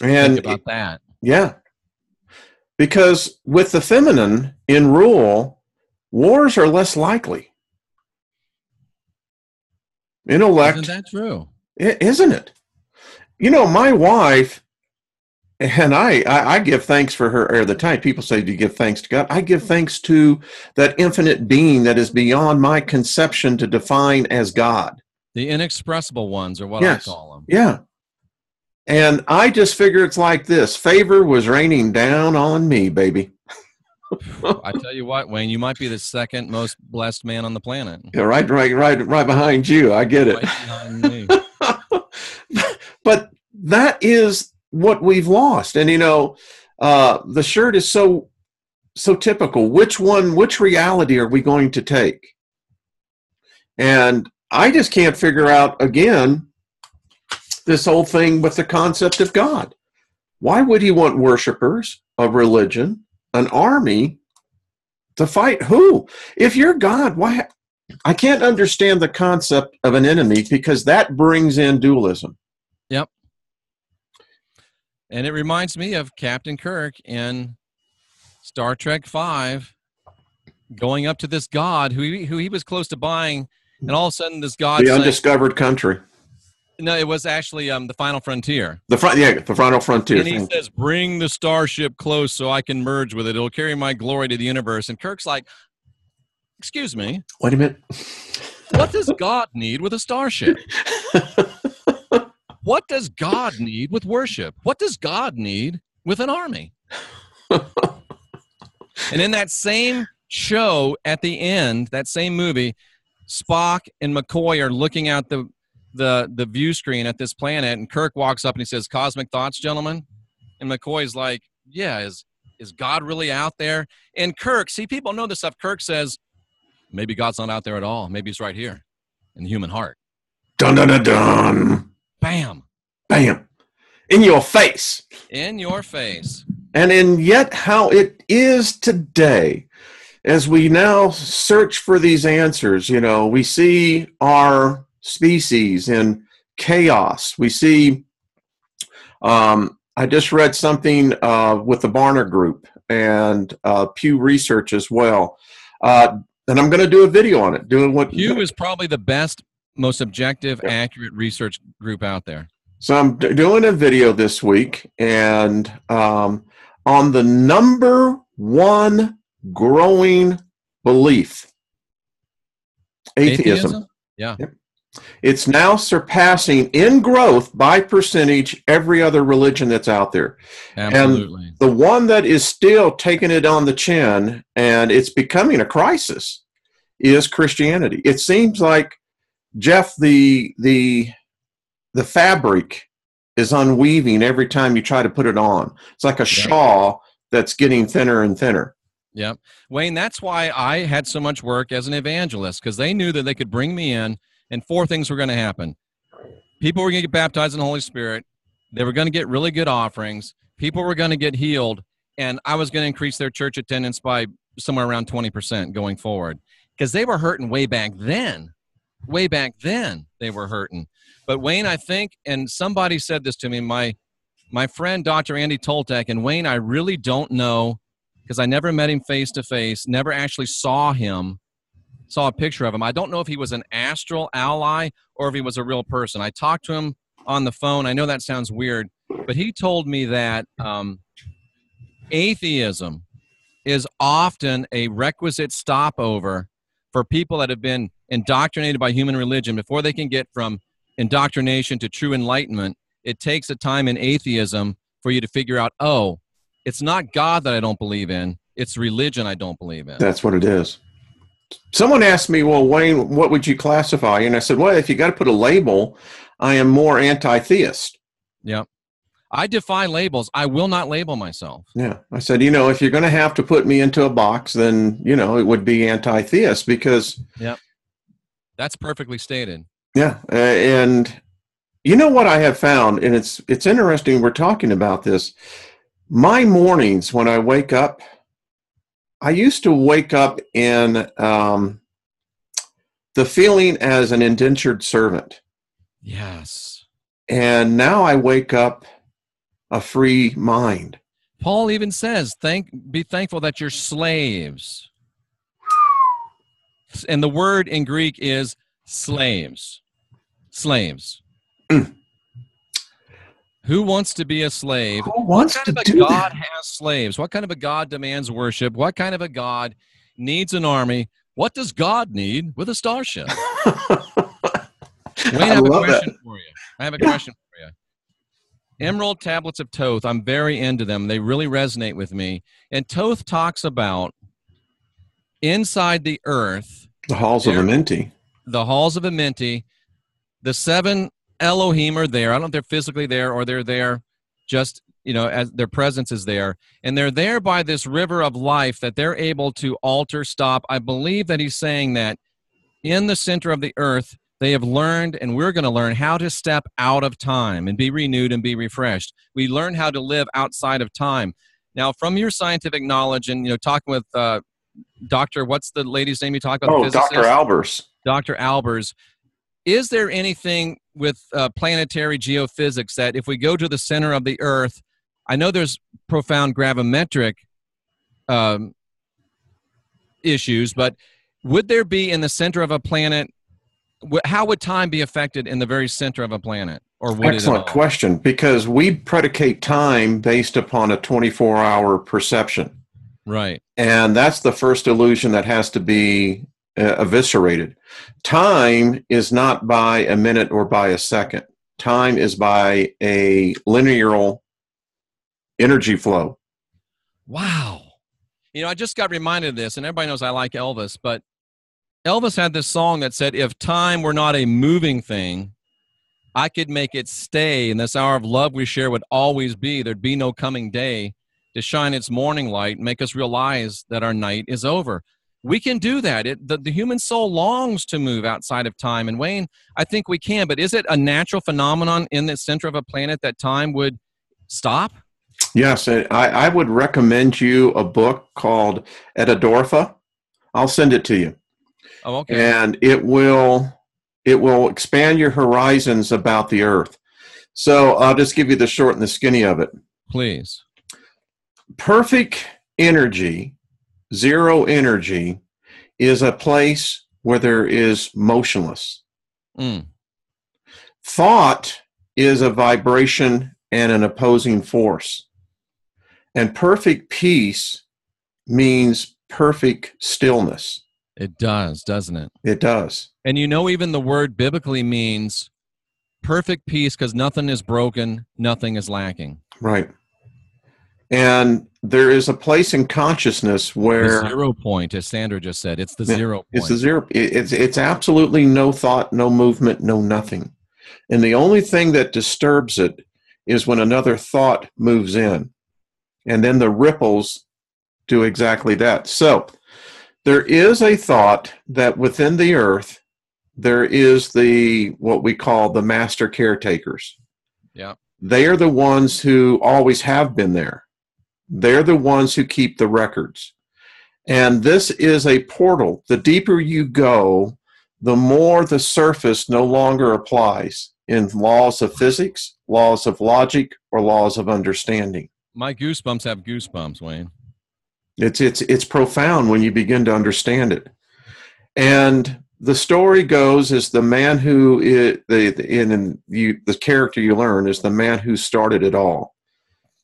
And Think about that. Yeah. Because with the feminine in rule, wars are less likely. Intellect. Isn't that true? Isn't it? You know, my wife and I, I, I, give thanks for her, or the time people say, Do you give thanks to God? I give thanks to that infinite being that is beyond my conception to define as God. The inexpressible ones are what yes. I call them. Yeah. And I just figure it's like this favor was raining down on me, baby. I tell you what, Wayne, you might be the second most blessed man on the planet. Yeah, right, right, right, right behind you. I get it. Right but that is what we've lost. And you know, uh, the shirt is so so typical. Which one? Which reality are we going to take? And I just can't figure out again this whole thing with the concept of God. Why would he want worshipers, a religion, an army to fight who? If you're God, why? I can't understand the concept of an enemy because that brings in dualism. Yep. And it reminds me of Captain Kirk in Star Trek Five, going up to this god who he, who he was close to buying and all of a sudden this God, the undiscovered country. No, it was actually um, the final frontier. The front, yeah, the final frontier. And he thing. says, "Bring the starship close so I can merge with it. It'll carry my glory to the universe." And Kirk's like, "Excuse me, wait a minute. what does God need with a starship? what does God need with worship? What does God need with an army?" and in that same show, at the end, that same movie, Spock and McCoy are looking out the the the view screen at this planet, and Kirk walks up and he says, "Cosmic thoughts, gentlemen." And McCoy's like, "Yeah, is is God really out there?" And Kirk, see, people know this stuff. Kirk says, "Maybe God's not out there at all. Maybe He's right here in the human heart." Dun dun dun dun. Bam. Bam. In your face. In your face. And in yet how it is today, as we now search for these answers, you know, we see our species in chaos. We see, um, I just read something uh, with the Barna Group and uh, Pew Research as well. Uh, and I'm going to do a video on it. Doing what Pew is probably the best, most objective, yeah. accurate research group out there. So I'm d- doing a video this week, and um, on the number one growing belief, atheism. atheism? Yeah. Yep. It's now surpassing in growth by percentage every other religion that's out there. Absolutely. And the one that is still taking it on the chin and it's becoming a crisis is Christianity. It seems like Jeff the the the fabric is unweaving every time you try to put it on. It's like a shawl that's getting thinner and thinner. Yep. Wayne, that's why I had so much work as an evangelist because they knew that they could bring me in and four things were going to happen. People were going to get baptized in the Holy Spirit. They were going to get really good offerings. People were going to get healed. And I was going to increase their church attendance by somewhere around 20% going forward because they were hurting way back then. Way back then, they were hurting. But Wayne, I think, and somebody said this to me, my my friend Dr. Andy Toltek, and Wayne, I really don't know because I never met him face to face, never actually saw him saw a picture of him. I don't know if he was an astral ally or if he was a real person. I talked to him on the phone. I know that sounds weird, but he told me that um, atheism is often a requisite stopover for people that have been indoctrinated by human religion before they can get from indoctrination to true enlightenment. It takes a time in atheism for you to figure out, oh, it's not God that I don't believe in, it's religion I don't believe in. That's what it is someone asked me, well, Wayne, what would you classify? And I said, well, if you got to put a label, I am more anti theist. Yeah. I defy labels. I will not label myself. Yeah. I said, you know, if you're going to have to put me into a box, then, you know, it would be anti theist because. Yeah. That's perfectly stated. Yeah. Uh, and you know what I have found, and it's it's interesting we're talking about this. My mornings when I wake up, I used to wake up in um, the feeling as an indentured servant. Yes. And now I wake up a free mind. Paul even says, "Thank, be thankful that you're slaves." And the word in Greek is slaves. Slaves. Who wants to be a slave? Who wants what kind to of a do God that? has slaves? What kind of a God demands worship? What kind of a God needs an army? What does God need with a starship? Wayne, I have a question that. for you. I have a question for you. Emerald tablets of Thoth, I'm very into them. They really resonate with me. And Thoth talks about inside the earth, the halls of Amenti. The halls of Amenti, the seven Elohim are there. I don't know if they're physically there or they're there just, you know, as their presence is there. And they're there by this river of life that they're able to alter, stop. I believe that he's saying that in the center of the earth, they have learned, and we're going to learn how to step out of time and be renewed and be refreshed. We learn how to live outside of time. Now, from your scientific knowledge and, you know, talking with uh, Dr. What's the lady's name you talk about? Oh, Dr. Albers. Dr. Albers. Is there anything with uh, planetary geophysics that if we go to the center of the Earth, I know there's profound gravimetric um, issues, but would there be in the center of a planet how would time be affected in the very center of a planet? Or would Excellent question, because we predicate time based upon a 24 hour perception. Right. And that's the first illusion that has to be uh, eviscerated. Time is not by a minute or by a second. Time is by a linear energy flow. Wow. You know, I just got reminded of this, and everybody knows I like Elvis, but Elvis had this song that said, If time were not a moving thing, I could make it stay, and this hour of love we share would always be. There'd be no coming day to shine its morning light, make us realize that our night is over. We can do that. It, the, the human soul longs to move outside of time. And Wayne, I think we can, but is it a natural phenomenon in the center of a planet that time would stop? Yes, I, I would recommend you a book called Etidorhpa. I'll send it to you. Oh, okay. And it will it will expand your horizons about the earth. So I'll just give you the short and the skinny of it. Please. Perfect energy, zero energy, is a place where there is motionless. Mm. Thought is a vibration and an opposing force. And perfect peace means perfect stillness. It does, doesn't it? It does. And you know, even the word biblically means perfect peace because nothing is broken, nothing is lacking. Right. And there is a place in consciousness where the zero point, as Sandra just said, it's the zero point. It's the zero. It's it's absolutely no thought, no movement, no nothing. And the only thing that disturbs it is when another thought moves in, and then the ripples do exactly that. So there is a thought that within the earth there is the what we call the master caretakers yeah they are the ones who always have been there they're the ones who keep the records and this is a portal the deeper you go the more the surface no longer applies in laws of physics laws of logic or laws of understanding my goosebumps have goosebumps wayne it's it's it's profound when you begin to understand it. And the story goes is the man who is, the in you the character you learn is the man who started it all.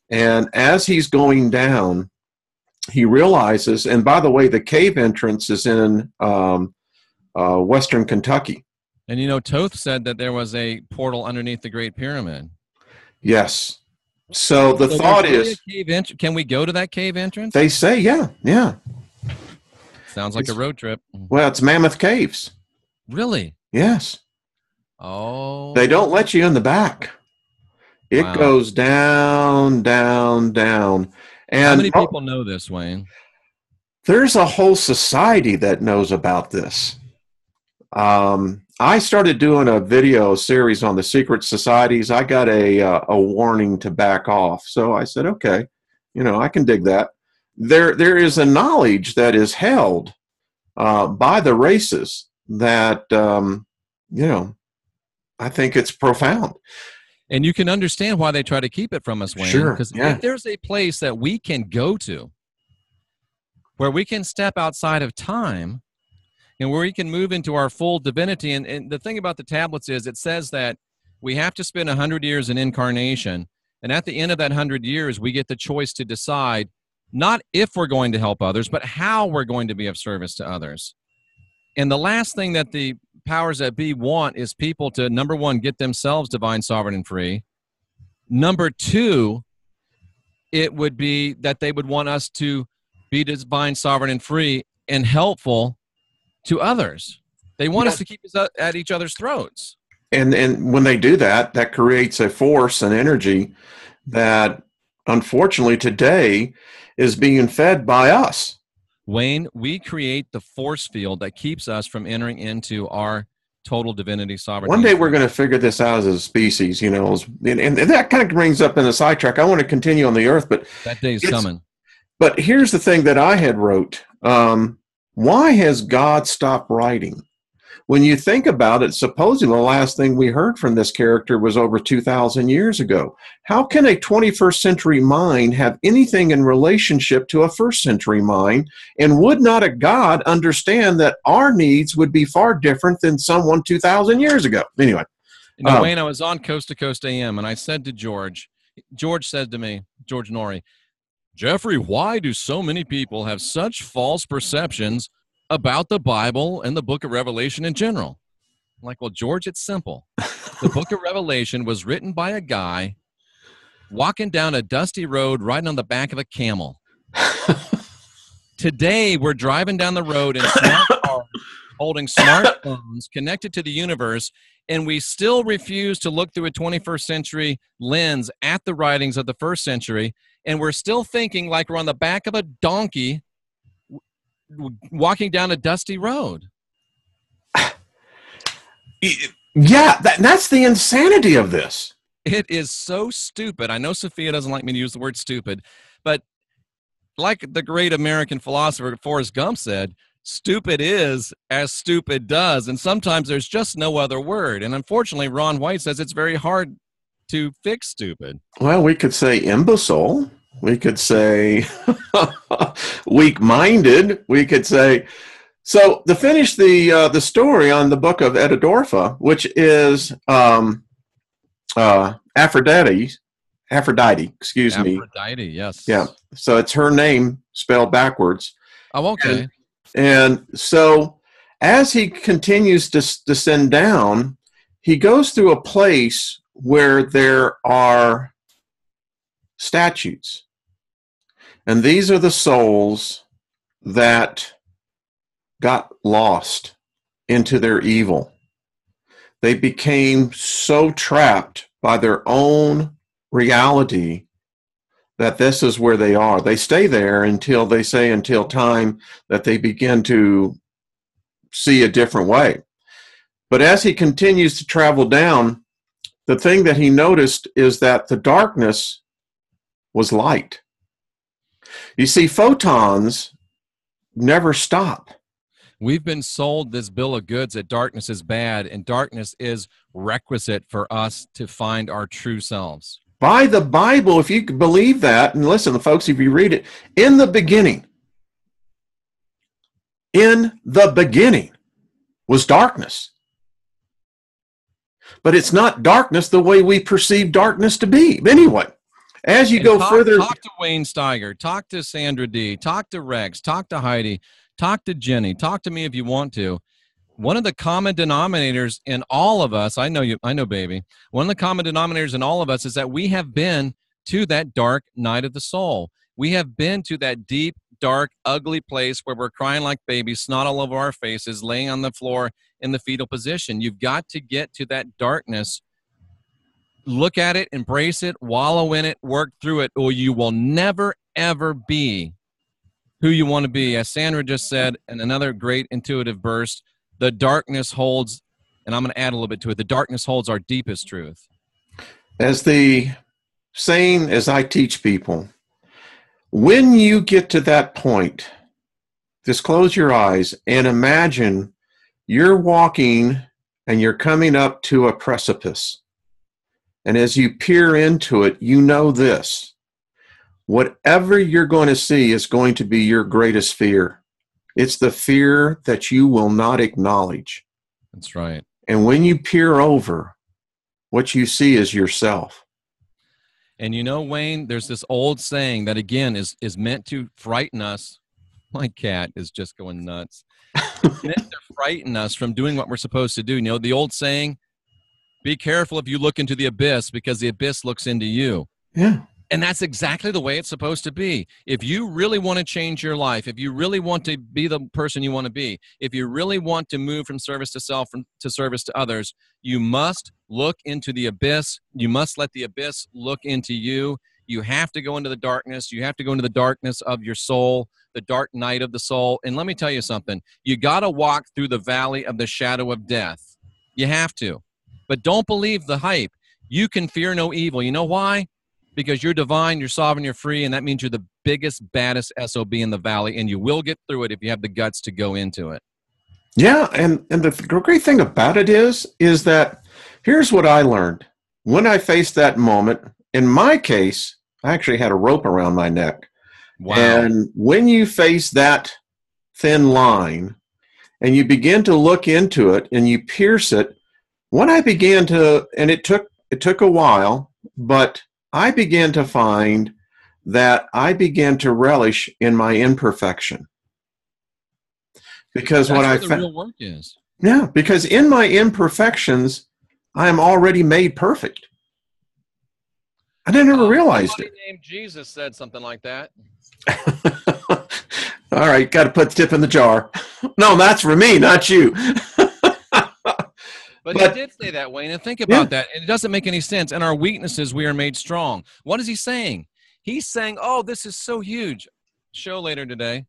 And as he's going down, he realizes. And by the way, the cave entrance is in um, uh, Western Kentucky. And you know, Thoth said that there was a portal underneath the Great Pyramid. Yes, so the so thought is, ent- can we go to that cave entrance? They say, yeah, yeah. Sounds like it's, a road trip. Well, it's Mammoth Caves. Really? Yes. Oh. They don't let you in the back. It wow. goes down, down, down. And how many people know this, Wayne? There's a whole society that knows about this. Um, I started doing a video series on the secret societies. I got a uh, a warning to back off, so I said, okay, you know, I can dig that. There there is a knowledge that is held uh, by the races that um, you know, I think it's profound. And you can understand why they try to keep it from us, Wayne. Sure. Because yeah. if there's a place that we can go to where we can step outside of time and where we can move into our full divinity. And, and the thing about the tablets is it says that we have to spend 100 years in incarnation. And at the end of that 100 years, we get the choice to decide not if we're going to help others, but how we're going to be of service to others. And the last thing that the powers that be want is people to, number one, get themselves divine, sovereign, and free. Number two, it would be that they would want us to be divine, sovereign, and free and helpful to others. They want yeah. us to keep us at each other's throats. And and when they do that, that creates a force and energy that unfortunately today is being fed by us. Wayne, we create the force field that keeps us from entering into our total divinity sovereignty. One day we're going to figure this out as a species, you know, and, and that kind of brings up in the sidetrack. I want to continue on the earth, but that day is coming. But here's the thing that I had wrote. Um, why has God stopped writing? When you think about it, supposing the last thing we heard from this character was over 2,000 years ago. How can a 21st century mind have anything in relationship to a first century mind? And would not a God understand that our needs would be far different than someone 2,000 years ago? Anyway. You know, um, Wayne, I was on Coast to Coast AM and I said to George, George said to me, George Noory, Jeffrey, why do so many people have such false perceptions about the Bible and the book of Revelation in general? I'm like, well, George, it's simple. The book of Revelation was written by a guy walking down a dusty road riding on the back of a camel. Today, we're driving down the road in smart cars, holding smartphones connected to the universe, and we still refuse to look through a 21st century lens at the writings of the first century and we're still thinking like we're on the back of a donkey walking down a dusty road. Yeah that, that's the insanity of this. It is so stupid. I know sophia doesn't like me to use the word stupid but like the great american philosopher forrest gump said stupid is as stupid does and sometimes there's just no other word. And unfortunately ron white says it's very hard to fix stupid. Well we could say imbecile we could say weak-minded. We could say so to finish the uh, the story on the book of Etidorhpa which is um, uh, aphrodite aphrodite excuse aphrodite, me. Aphrodite yes. Yeah so it's her name spelled backwards. Oh okay. And and so as he continues to descend down, he goes through a place where there are statutes. And these are the souls that got lost into their evil. They became so trapped by their own reality that this is where they are. They stay there until they say, until time that they begin to see a different way. But as he continues to travel down, the thing that he noticed is that the darkness was light. You see, photons never stop. We've been sold this bill of goods that darkness is bad and darkness is requisite for us to find our true selves by the Bible, if you believe that, and listen, folks, if you read it, in the beginning, in the beginning was darkness. But it's not darkness the way we perceive darkness to be. Anyway, as you and go talk, further. Talk to Wayne Steiger, talk to Sandra D, talk to Rex, talk to Heidi, talk to Jenny, talk to me if you want to. One of the common denominators in all of us i know you i know baby. One of the common denominators in all of us is that we have been to that dark night of the soul. We have been to that deep dark ugly place where we're crying like babies snot all over our faces laying on the floor in the fetal position. You've got to get to that darkness look at it embrace it wallow in it work through it or you will never ever be who you want to be as sandra just said in another great intuitive burst the darkness holds, and I'm going to add a little bit to it, the darkness holds our deepest truth. As the saying, as I teach people, when you get to that point, just close your eyes and imagine you're walking and you're coming up to a precipice. And as you peer into it, you know this whatever you're going to see is going to be your greatest fear. It's the fear that you will not acknowledge. That's right. And when you peer over, what you see is yourself. And you know, Wayne, there's this old saying that again is is meant to frighten us. My cat is just going nuts. meant to frighten us from doing what we're supposed to do. You know, the old saying, be careful if you look into the abyss because the abyss looks into you. Yeah. And that's exactly the way it's supposed to be. If you really want to change your life, if you really want to be the person you want to be, if you really want to move from service to self from, to service to others, you must look into the abyss. You must let the abyss look into you. You have to go into the darkness. You have to go into the darkness of your soul, the dark night of the soul. And let me tell you something you got to walk through the valley of the shadow of death. You have to. But don't believe the hype. You can fear no evil. You know why? because you're divine, you're sovereign, you're free, and that means you're the biggest, baddest SOB in the valley, and you will get through it if you have the guts to go into it. Yeah, and and the great thing about it is is that here's what I learned when I faced that moment. In my case, I actually had a rope around my neck. Wow. And when you face that thin line and you begin to look into it and you pierce it, when I began to and it took it took a while, but I began to find that I began to relish in my imperfection. Because That's what I found real work is. Yeah, because in my imperfections, I am already made perfect. I never uh, realized it. Named Jesus said something like that. All right, got to put the tip in the jar. No, that's for me, not you. But, but, he did say that, Wayne. And think about yeah. that. And it doesn't make any sense. And our weaknesses, we are made strong. What is he saying? He's saying, oh, this is so huge. Show later today.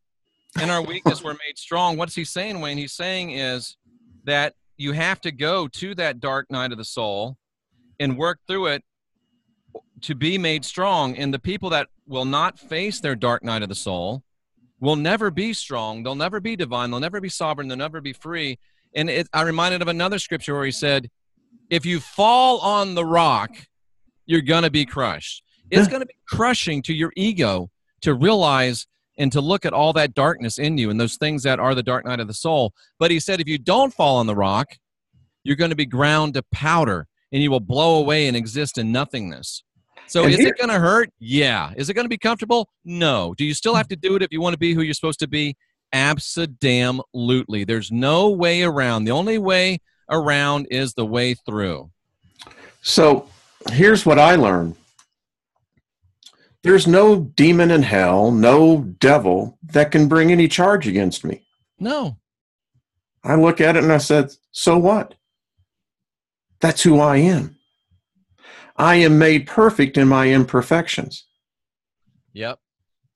In our weakness, we're made strong. What's he saying, Wayne? He's saying is that you have to go to that dark night of the soul and work through it to be made strong. And the people that will not face their dark night of the soul will never be strong. They'll never be divine. They'll never be sovereign. They'll never be free and it, I reminded of another scripture where he said, if you fall on the rock, you're going to be crushed. It's going to be crushing to your ego to realize and to look at all that darkness in you and those things that are the dark night of the soul. But he said, if you don't fall on the rock, you're going to be ground to powder and you will blow away and exist in nothingness. So and is here, it going to hurt? Yeah. Is it going to be comfortable? No. Do you still hmm. have to do it if you want to be who you're supposed to be? Absolutely. There's no way around. The only way around is the way through. So here's what I learned there's no demon in hell, no devil that can bring any charge against me. No. I look at it and I said, so what? That's who I am. I am made perfect in my imperfections. Yep.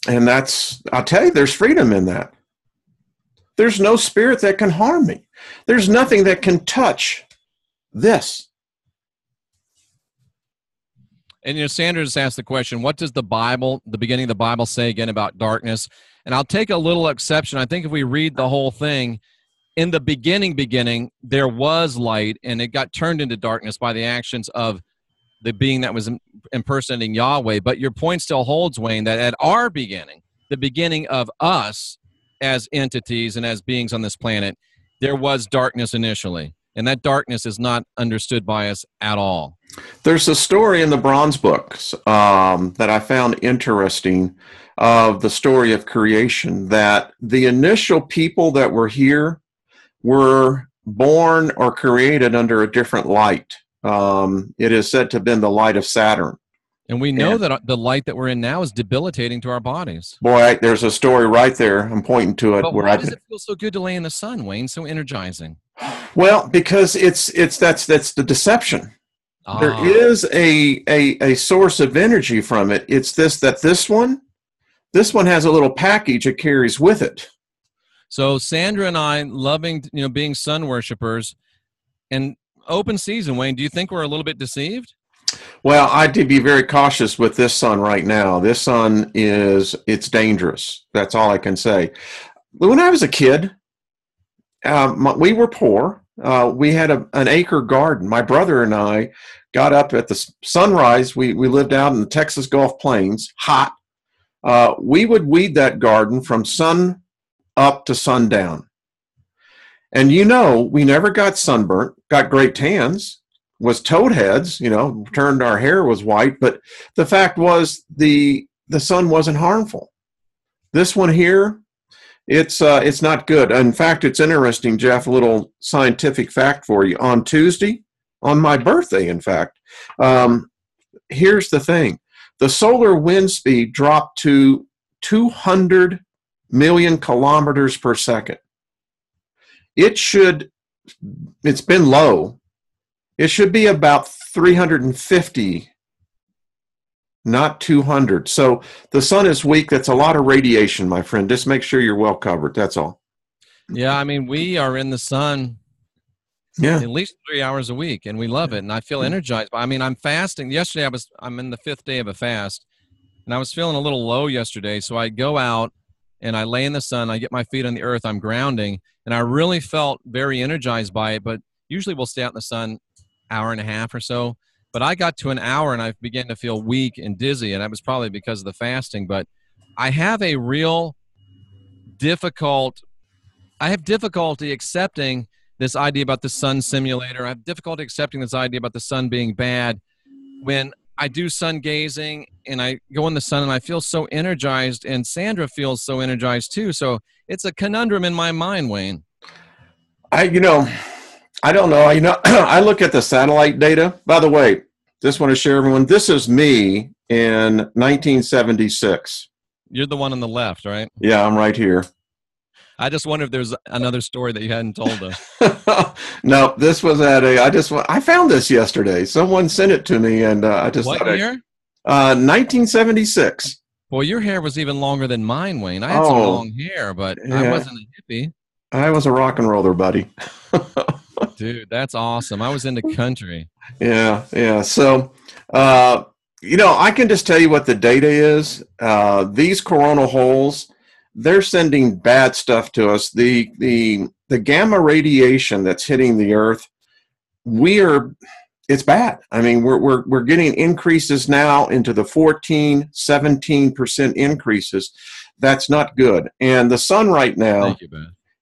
And that's, I'll tell you, there's freedom in that. There's no spirit that can harm me. There's nothing that can touch this. And you know, Sanders asked the question, what does the Bible, the beginning of the Bible say again about darkness? And I'll take a little exception. I think if we read the whole thing, in the beginning, beginning, there was light, and it got turned into darkness by the actions of the being that was impersonating Yahweh. But your point still holds, Wayne, that at our beginning, the beginning of us, as entities and as beings on this planet, there was darkness initially. And that darkness is not understood by us at all. There's a story in the Bronze Books um, that I found interesting of the story of creation that the initial people that were here were born or created under a different light. Um, it is said to have been the light of Saturn. And we know and, that the light that we're in now is debilitating to our bodies. Boy, there's a story right there. I'm pointing to it. But where why I, does it feel so good to lay in the sun, Wayne? So energizing. Well, because it's it's that's that's the deception. Ah. There is a, a a source of energy from it. It's this that this one, this one has a little package it carries with it. So Sandra and I, loving you know being sun worshippers, and open season, Wayne. Do you think we're a little bit deceived? Well, I would be very cautious with this sun right now. This sun is it's dangerous. That's all I can say. When I was a kid, uh, we were poor. Uh, we had a, an acre garden. My brother and I got up at the sunrise. We we lived out in the Texas Gulf Plains, hot. Uh, we would weed that garden from sun up to sundown. And you know, we never got sunburnt, got great tans, was toad heads, you know, turned our hair was white, but the fact was the the sun wasn't harmful. This one here, it's uh, it's not good. In fact, it's interesting, Jeff. A little scientific fact for you. On Tuesday, on my birthday, in fact, um, here's the thing: the solar wind speed dropped to 200 million kilometers per second. It should. It's been low it should be about 350, not 200. So the sun is weak. That's a lot of radiation, my friend. Just make sure you're well covered. That's all. Yeah, I mean, we are in the sun yeah at least three hours a week and we love it and i feel energized i mean i'm fasting yesterday i was i'm in the fifth day of a fast and i was feeling a little low yesterday so i go out and I lay in the sun. I get my feet on the earth. I'm grounding, and I really felt very energized by it. But usually we'll stay out in the sun hour and a half or so. But I got to an hour and I began to feel weak and dizzy, and that was probably because of the fasting. But I have a real difficult. I have difficulty accepting this idea about the sun simulator. I have difficulty accepting this idea about the sun being bad when I do sun gazing and I go in the sun and I feel so energized, and Sandra feels so energized too. So it's a conundrum in my mind, Wayne. I, you know, I don't know. You know, I look at the satellite data. By the way, just want to share everyone. This is me in 1976. You're the one on the left, right? Yeah, I'm right here. I just wonder if there's another story that you hadn't told us. no, this was at a. I just I found this yesterday. Someone sent it to me, and uh, I just what thought year? I, uh, 1976. Well, your hair was even longer than mine, Wayne. I had Oh. some long hair, but I wasn't a hippie. I was a rock and roller, buddy. Dude, that's awesome. I was into country. Yeah, yeah. So, uh, you know, I can just tell you what the data is. Uh, these coronal holes, they're sending bad stuff to us. The the the gamma radiation that's hitting the Earth, we are. It's bad. I mean, we're we're we're getting increases now into the 14, 17 percent increases. That's not good. And the sun right now you,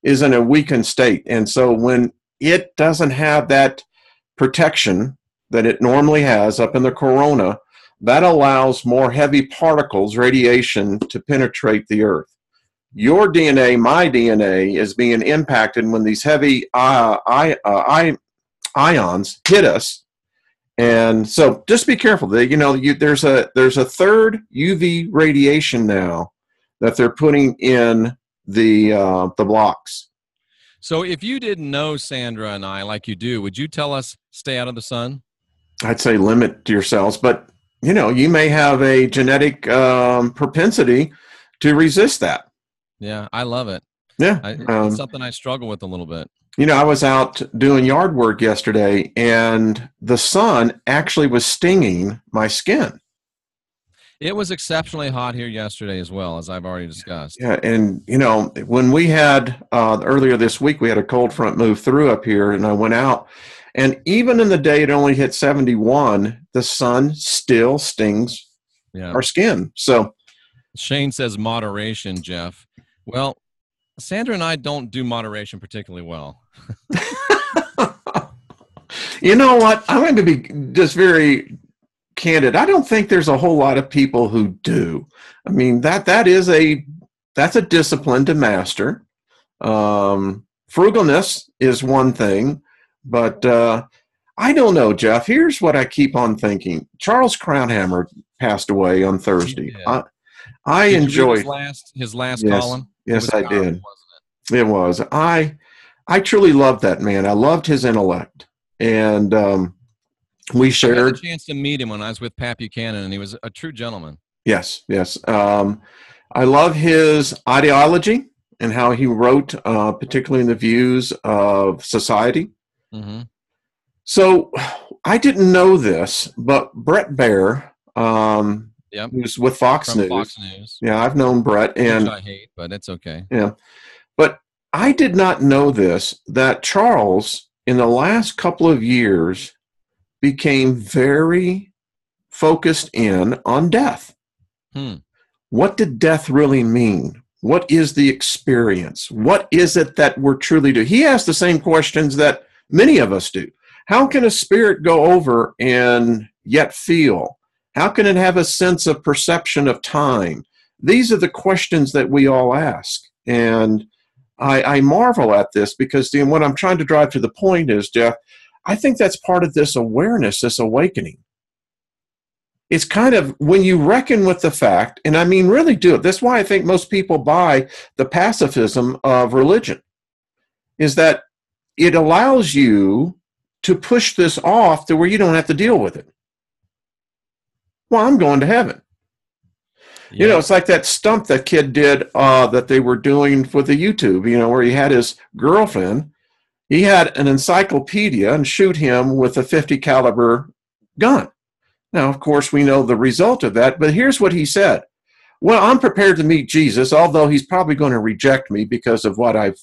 is in a weakened state. And so when it doesn't have that protection that it normally has up in the corona, that allows more heavy particles, radiation, to penetrate the earth. Your DNA, my DNA, is being impacted when these heavy uh, I, uh, I, ions hit us. And so just be careful. That You know, you, there's a there's a third UV radiation now that they're putting in the uh, the blocks. So if you didn't know Sandra and I like you do, would you tell us stay out of the sun? I'd say limit yourselves, but you know, you may have a genetic um, propensity to resist that. Yeah, I love it. Yeah. I, it's Um, something I struggle with a little bit. you know, I was out doing yard work yesterday and the sun actually was stinging my skin. It was exceptionally hot here yesterday as well, as I've already discussed. Yeah. And, you know, when we had uh, earlier this week, we had a cold front move through up here and I went out. And even in the day it only hit 71, the sun still stings Yeah. our skin. So, Shane says moderation, Jeff. Well, Sandra and I don't do moderation particularly well. You know what? I'm going to be just very candid. I don't think there's a whole lot of people who do. I mean that that is a that's a discipline to master. Um, frugalness is one thing, but uh, I don't know, Jeff. Here's what I keep on thinking. Charles Krauthammer passed away on Thursday. I, I Did you read enjoyed. his last his last Yes. column. Yes, I did. wasn't It was. I I truly loved that man. I loved his intellect, and um, we shared. had a chance to meet him when I was with Pat Buchanan, and he was a true gentleman. Yes, yes. Um, I love his ideology and how he wrote, uh, particularly in the views of society. hmm So I didn't know this, but Bret Baier, um, Yep. who's with Fox News. Fox News, Yeah, I've known Brett, and which I hate, but it's okay. Yeah, but I did not know this that Charles, in the last couple of years, became very focused in on death. Hmm. What did death really mean? What is the experience? What is it that we're truly doing? He asked the same questions that many of us do. How can a spirit go over and yet feel? How can it have a sense of perception of time? These are the questions that we all ask. And I, I marvel at this because the, what I'm trying to drive to the point is, Jeff, I think that's part of this awareness, this awakening. It's kind of when you reckon with the fact, and I mean, really do it. That's why I think most people buy the pacifism of religion, is that it allows you to push this off to where you don't have to deal with it. Well, I'm going to heaven. You know, it's like that stump that kid did uh, that they were doing with the YouTube, you know, where he had his girlfriend. He had an encyclopedia and shoot him with a 50 caliber gun. Now, of course, we know the result of that, but here's what he said. well, I'm prepared to meet Jesus, although he's probably going to reject me because of what I've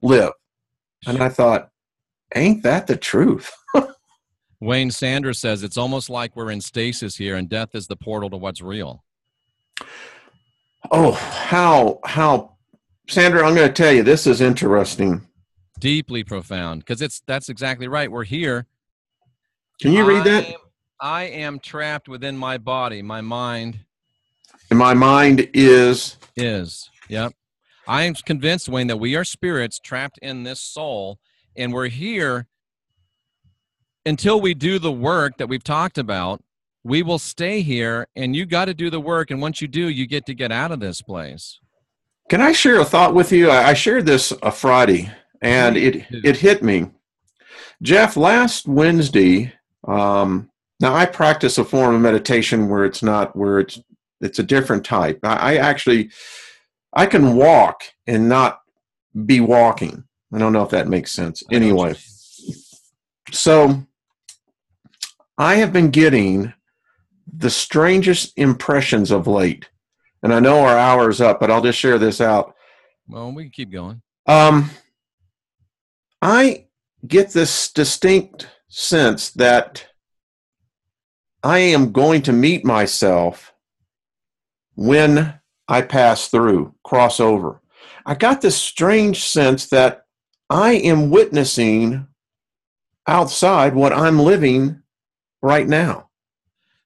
lived. And I thought, ain't that the truth? Wayne Sanders says it's almost like we're in stasis here and death is the portal to what's real. Oh, how, how, Sandra, I'm going to tell you, this is interesting. Deeply profound because it's, that's exactly right. We're here. Can you read that? I am, I am trapped within my body, my mind. And my mind is. Is. Yep. I am convinced, Wayne, that we are spirits trapped in this soul, and we're here until we do the work that we've talked about. We will stay here, and you got to do the work. And once you do, you get to get out of this place. Can I share a thought with you? I shared this a Friday, and it it hit me. Jeff, last Wednesday, um, now I practice a form of meditation where it's not where it's it's a different type. I, I actually I can walk and not be walking. I don't know if that makes sense. Anyway, so I have been getting the strangest impressions of late. And I know our hour is up, but I'll just share this out. Well, we can keep going. Um, I get this distinct sense that I am going to meet myself when I pass through, cross over. I got this strange sense that I am witnessing outside what I'm living right now.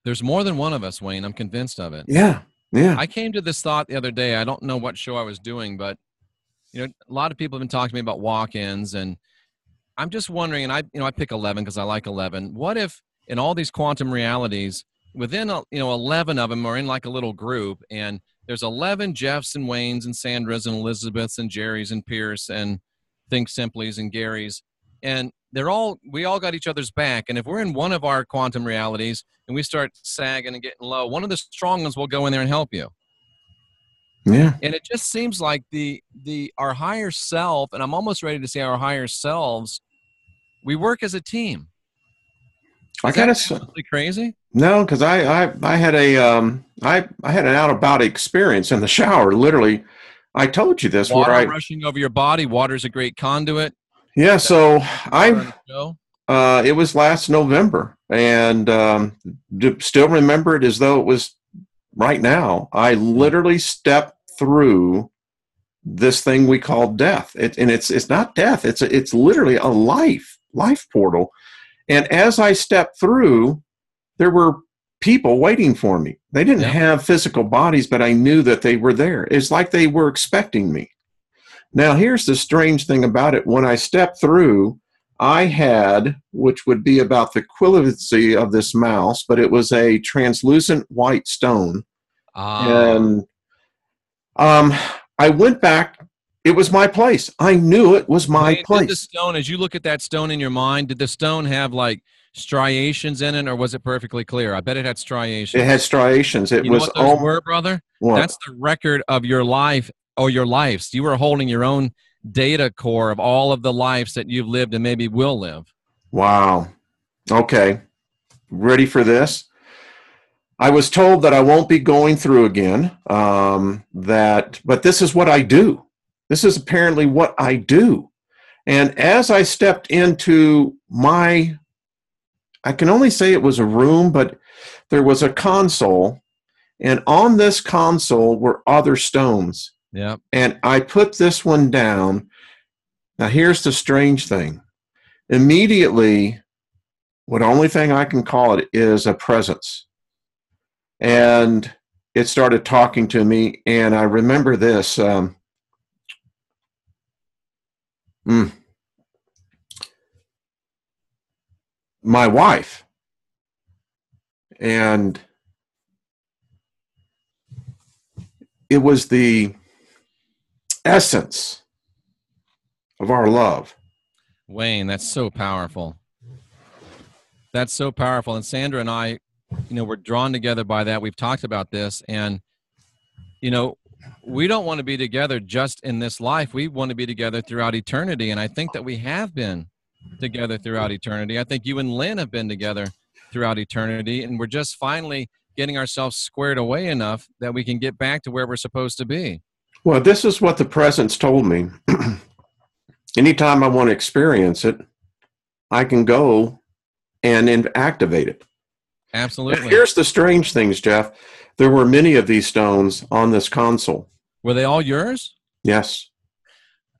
There's more than one of us, Wayne. I'm convinced of it. Yeah. Yeah. I came to this thought the other day. I don't know what show I was doing, but you know, a lot of people have been talking to me about walk-ins and I'm just wondering and I you know, I pick 11 because I like 11. What if in all these quantum realities within you know 11 of them are in like a little group and there's 11 Jeffs and Waynes and Sandras and Elizabeths and Jerrys and Pierce and Think Simplys and Garys. And they're all, we all got each other's back. And if we're in one of our quantum realities and we start sagging and getting low, one of the strong ones will go in there and help you. Yeah. And it just seems like the, the, our higher self, and I'm almost ready to say our higher selves, we work as a team. I kind of crazy. No, because I, I I had a um I I had an out of body experience in the shower. Literally, I told you this. Water where I rushing over your body. Water's a great conduit. Yeah. So I uh, it was last November, and um, still remember it as though it was right now. I literally stepped through this thing we call death, it, and it's it's not death. It's it's literally a life life portal. And as I stepped through, there were people waiting for me. They didn't yeah. have physical bodies, but I knew that they were there. It's like they were expecting me. Now, here's the strange thing about it. When I stepped through, I had, which would be about the equivalency of this mouse, but it was a translucent white stone. Ah. And um, I went back. It was my place. I knew it was my place. Did the stone, as you look at that stone in your mind, did the stone have like striations in it, or was it perfectly clear? I bet it had striations. It had striations. It you was know what those were, brother. What? That's the record of your life or your lives. You were holding your own data core of all of the lives that you've lived and maybe will live. Wow. Okay. Ready for this? I was told that I won't be going through again. Um, that, but this is what I do. This is apparently what I do. And as I stepped into my I can only say it was a room, but there was a console, and on this console were other stones. Yeah. And I put this one down. Now here's the strange thing. Immediately, what only thing I can call it is a presence. And it started talking to me, and I remember this. Um, mm, my wife. And it was the essence of our love. Wayne, that's so powerful. That's so powerful. And Sandra and I, you know, we're drawn together by that. We've talked about this. And, you know, we don't want to be together just in this life. We want to be together throughout eternity. And I think that we have been together throughout eternity. I think you and Lynn have been together throughout eternity, and we're just finally getting ourselves squared away enough that we can get back to where we're supposed to be. Well, this is what the presence told me. Anytime I want to experience it, I can go and in- activate it. Absolutely. Here's the strange things, Jeff. There were many of these stones on this console. Were they all yours? Yes.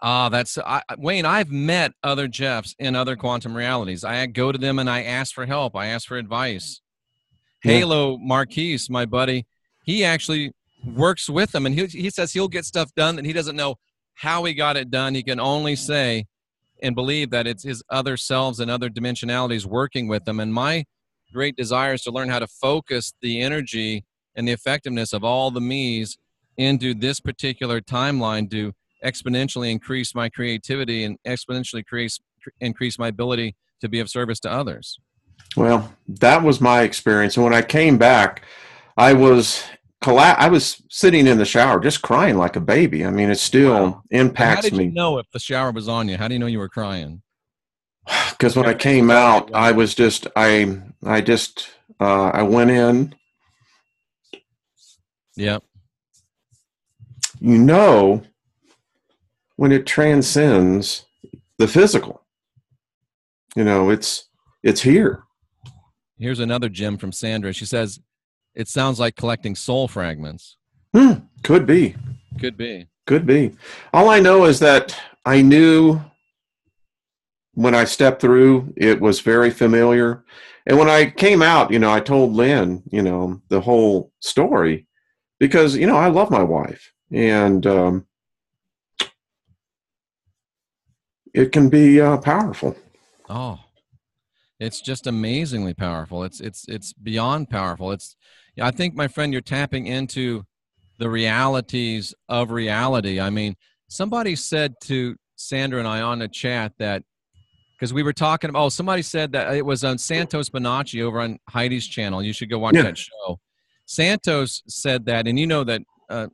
Ah, that's I, Wayne. I've met other Jeffs in other quantum realities. I go to them and I ask for help. I ask for advice. Yeah. Halo Marquise, my buddy, he actually works with them, and he he says he'll get stuff done that he doesn't know how he got it done. He can only say and believe that it's his other selves and other dimensionalities working with them. And my great desire is to learn how to focus the energy and the effectiveness of all the me's into this particular timeline to exponentially increase my creativity and exponentially increase increase my ability to be of service to others. Well, that was my experience, and when I came back, I was colla- I was sitting in the shower just crying like a baby. I mean, it still wow. impacts me. How did me. you know if the shower was on you? How do you know you were crying? Because when I came out, I was just I I just uh, I went in. Yep. You know when it transcends the physical. You know, it's it's here. Here's another gem from Sandra. She says, "It sounds like collecting soul fragments." Hmm, could be. Could be. Could be. All I know is that I knew when I stepped through, it was very familiar. And when I came out, you know, I told Lynn, you know, the whole story because, you know, I love my wife. And um, it can be uh, powerful. Oh, it's just amazingly powerful. It's it's it's beyond powerful. It's I think my friend, you're tapping into the realities of reality. I mean, somebody said to Sandra and I on the chat that because we were talking about oh somebody said that it was on Santos Bonacci over on Heidi's channel. You should go watch yeah. that show. Santos said that, and you know that uh,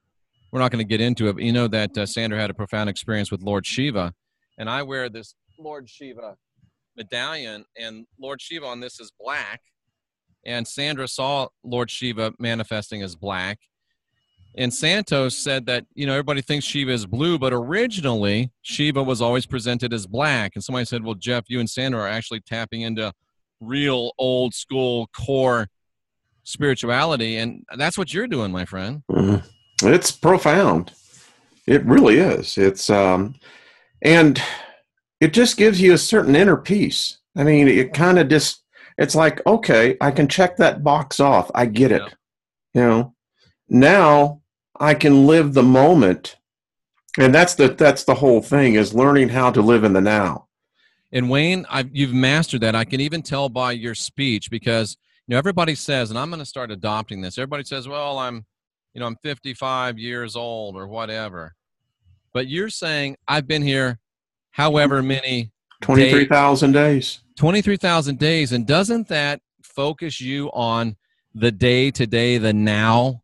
we're not going to get into it, but you know that uh, Sandra had a profound experience with Lord Shiva and I wear this Lord Shiva medallion, and Lord Shiva on this is black. And Sandra saw Lord Shiva manifesting as black. And Santos said that, you know, everybody thinks Shiva is blue, but originally Shiva was always presented as black. And somebody said, well, Jeff, you and Sandra are actually tapping into real old school core spirituality. And that's what you're doing, my friend. Mm-hmm. It's profound. It really is. It's, um, and it just gives you a certain inner peace. I mean, it kind of just it's like okay, I can check that box off. I get it. Yeah. You know, now I can live the moment, and that's the that's the whole thing is learning how to live in the now. And Wayne, I've, you've mastered that. I can even tell by your speech because you know everybody says, and I'm going to start adopting this. Everybody says, "Well, I'm, you know, I'm 55 years old or whatever." But you're saying I've been here however many 23,000 days. 23,000 days. And doesn't that focus you on the day to day, the now,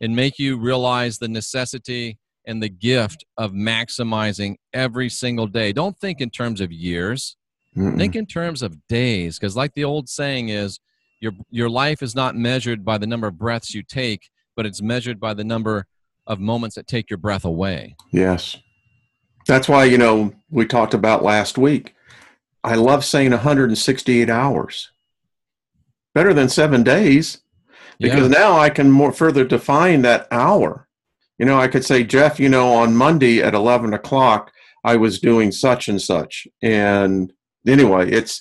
and make you realize the necessity and the gift of maximizing every single day? Don't think in terms of years, Mm-mm. think in terms of days. Because, like the old saying is, your, your life is not measured by the number of breaths you take, but it's measured by the number of moments that take your breath away. Yes. That's why, you know, we talked about last week. I love saying 168 hours. Better than seven days. Because yeah. now I can more further define that hour. You know, I could say, Jeff, you know, on Monday at 11 o'clock, I was doing such and such. And anyway, it's,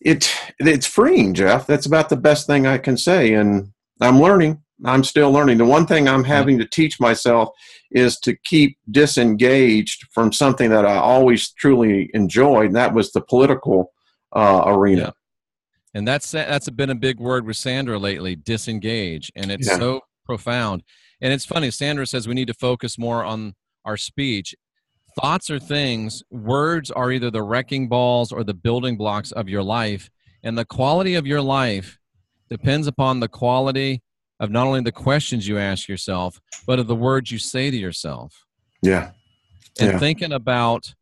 it, it's freeing, Jeff. That's about the best thing I can say. And I'm learning. I'm still learning. The one thing I'm having to teach myself is to keep disengaged from something that I always truly enjoyed, and that was the political uh, arena. Yeah. And that's that's been a big word with Sandra lately, disengage, and it's yeah. so profound. And it's funny. Sandra says we need to focus more on our speech. Thoughts are things. Words are either the wrecking balls or the building blocks of your life, and the quality of your life depends upon the quality of not only the questions you ask yourself, but of the words you say to yourself. Yeah. And yeah. thinking about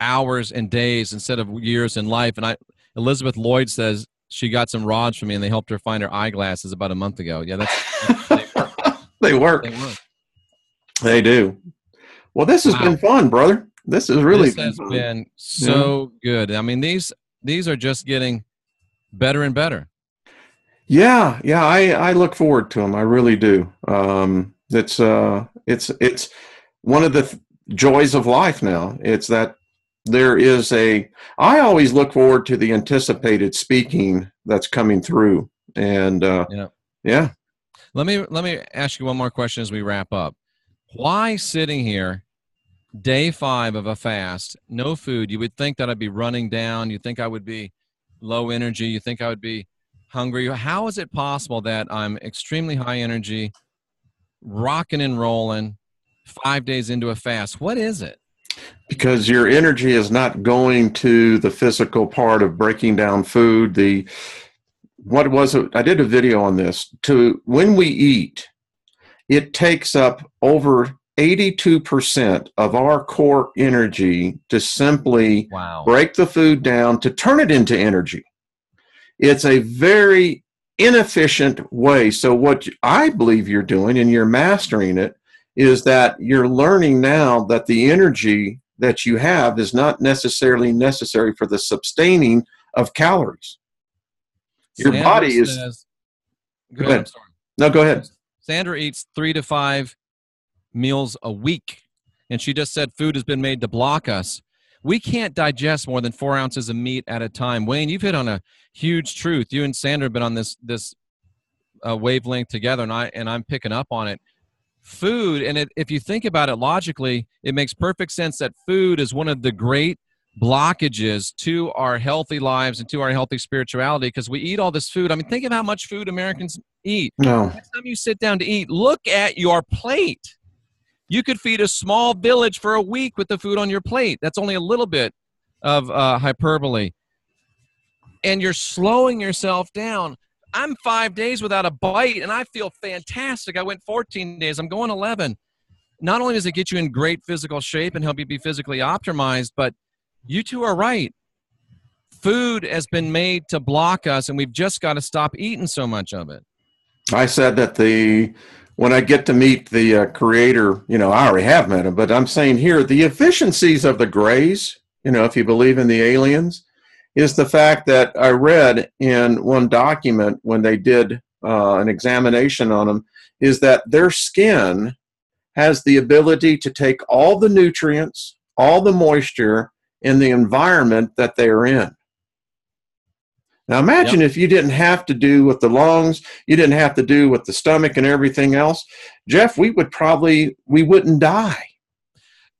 hours and days instead of years in life. And I Elizabeth Lloyd says she got some rods from me, and they helped her find her eyeglasses about a month ago. Yeah, that's, that's they, work. they work. They do. Well, this has wow. been fun, brother. This has really this been has fun. been so yeah. good. I mean these these are just getting better and better. Yeah, yeah, I I look forward to them. I really do. Um, it's uh, it's it's one of the th- joys of life now. It's that there is a. I always look forward to the anticipated speaking that's coming through, and uh, yeah, yeah. Let me let me ask you one more question as we wrap up. Why sitting here day five of a fast, no food, you would think that I'd be running down. You think I would be low energy. You think I would be hungry. How is it possible that I'm extremely high energy, rocking and rolling, five days into a fast? What is it? Because your energy is not going to the physical part of breaking down food. The what was it? I did a video on this. To when we eat, it takes up over 82% of our core energy to simply wow. break the food down to turn it into energy. It's a very inefficient way. So, what I believe you're doing and you're mastering it is that you're learning now that the energy that you have is not necessarily necessary for the sustaining of calories. Your body is. Says, go, go ahead. ahead. No, go ahead. Sandra eats three to five meals a week. And she just said food has been made to block us. We can't digest more than four ounces of meat at a time. Wayne, you've hit on a huge truth. You and Sandra have been on this this uh, wavelength together, and I and I'm picking up on it. Food, and it, if you think about it logically, it makes perfect sense that food is one of the great blockages to our healthy lives and to our healthy spirituality because we eat all this food. I mean, think of how much food Americans eat. No. Next time you sit down to eat, look at your plate. You could feed a small village for a week with the food on your plate. That's only a little bit of uh, hyperbole. And you're slowing yourself down. I'm five days without a bite and I feel fantastic. I went 14 days, I'm going 11. Not only does it get you in great physical shape and help you be physically optimized, but you two are right. Food has been made to block us, and we've just got to stop eating so much of it. I said that the when I get to meet the uh, creator, you know, I already have met him, but I'm saying here the efficiencies of the Greys, you know, if you believe in the aliens, is the fact that I read in one document when they did uh, an examination on them, is that their skin has the ability to take all the nutrients, all the moisture in the environment that they are in. Now imagine yep. if you didn't have to do with the lungs, you didn't have to do with the stomach and everything else. Jeff, we would probably we wouldn't die.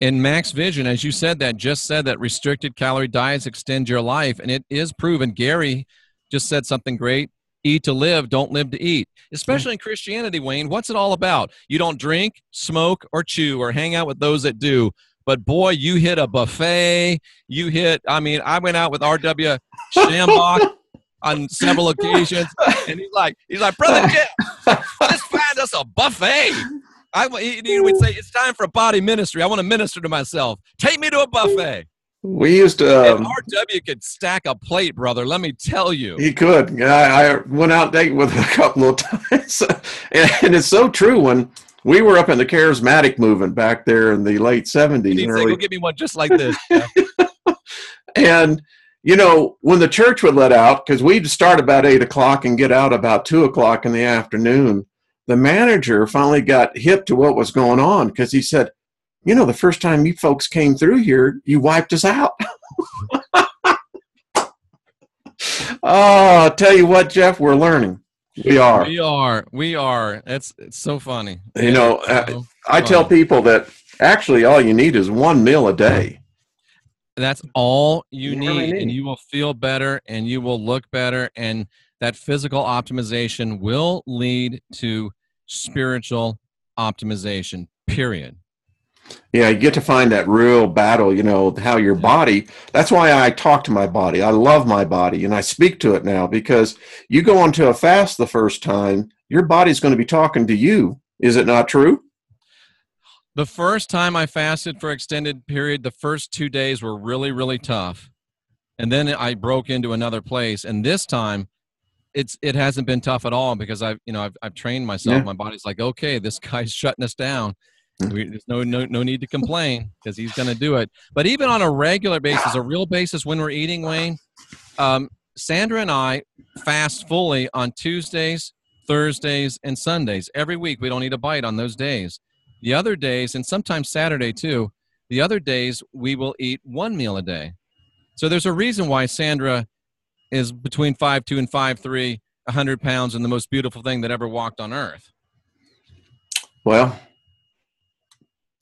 In Max Vision, as you said that, just said that restricted calorie diets extend your life, and it is proven. Gary just said something great. Eat to live, don't live to eat. Hmm. Especially in Christianity, Wayne. What's it all about? You don't drink, smoke, or chew, or hang out with those that do. But boy, you hit a buffet. You hit, I mean, I went out with R.W. Schambach on several occasions, and he's like, he's like, brother Jeff, just find us a buffet. I he would say it's time for a body ministry. I want to minister to myself. Take me to a buffet. We used to. Um, RW could stack a plate, brother. Let me tell you. He could. I, I went out dating with him a couple of times, and, and, it's so true. When we were up in the charismatic movement back there in the late seventies, he'd say, "Go give me one just like this." and you know, when the church would let out, because we'd start about eight o'clock and get out about two o'clock in the afternoon, the manager finally got hip to what was going on because he said, You know, the first time you folks came through here, you wiped us out. oh, I'll tell you what, Jeff, we're learning. We are. We are. We are. It's it's so funny. You know, so I, I tell people that actually all you need is one meal a day. That's all you, need, need, and you will feel better and you will look better, and that physical optimization will lead to spiritual optimization. Period. Yeah, you get to find that real battle, you know, how your body, that's why I talk to my body. I love my body and I speak to it now because you go into a fast the first time, your body's going to be talking to you. Is it not true? The first time I fasted for extended period, the first two days were really, really tough. And then I broke into another place. And this time, it's it hasn't been tough at all because I've you know I've, I've trained myself. Yeah. My body's like, okay, this guy's shutting us down. Hmm. We, there's no no no need to complain because he's going to do it. But even on a regular basis, a real basis, when we're eating, Wayne, um, Sandra and I fast fully on Tuesdays, Thursdays, and Sundays every week. We don't eat a bite on those days. The other days, and sometimes Saturday too. The other days we will eat one meal a day. So there's a reason why Sandra is between five two and five three, a 100 pounds, and the most beautiful thing that ever walked on earth. Well,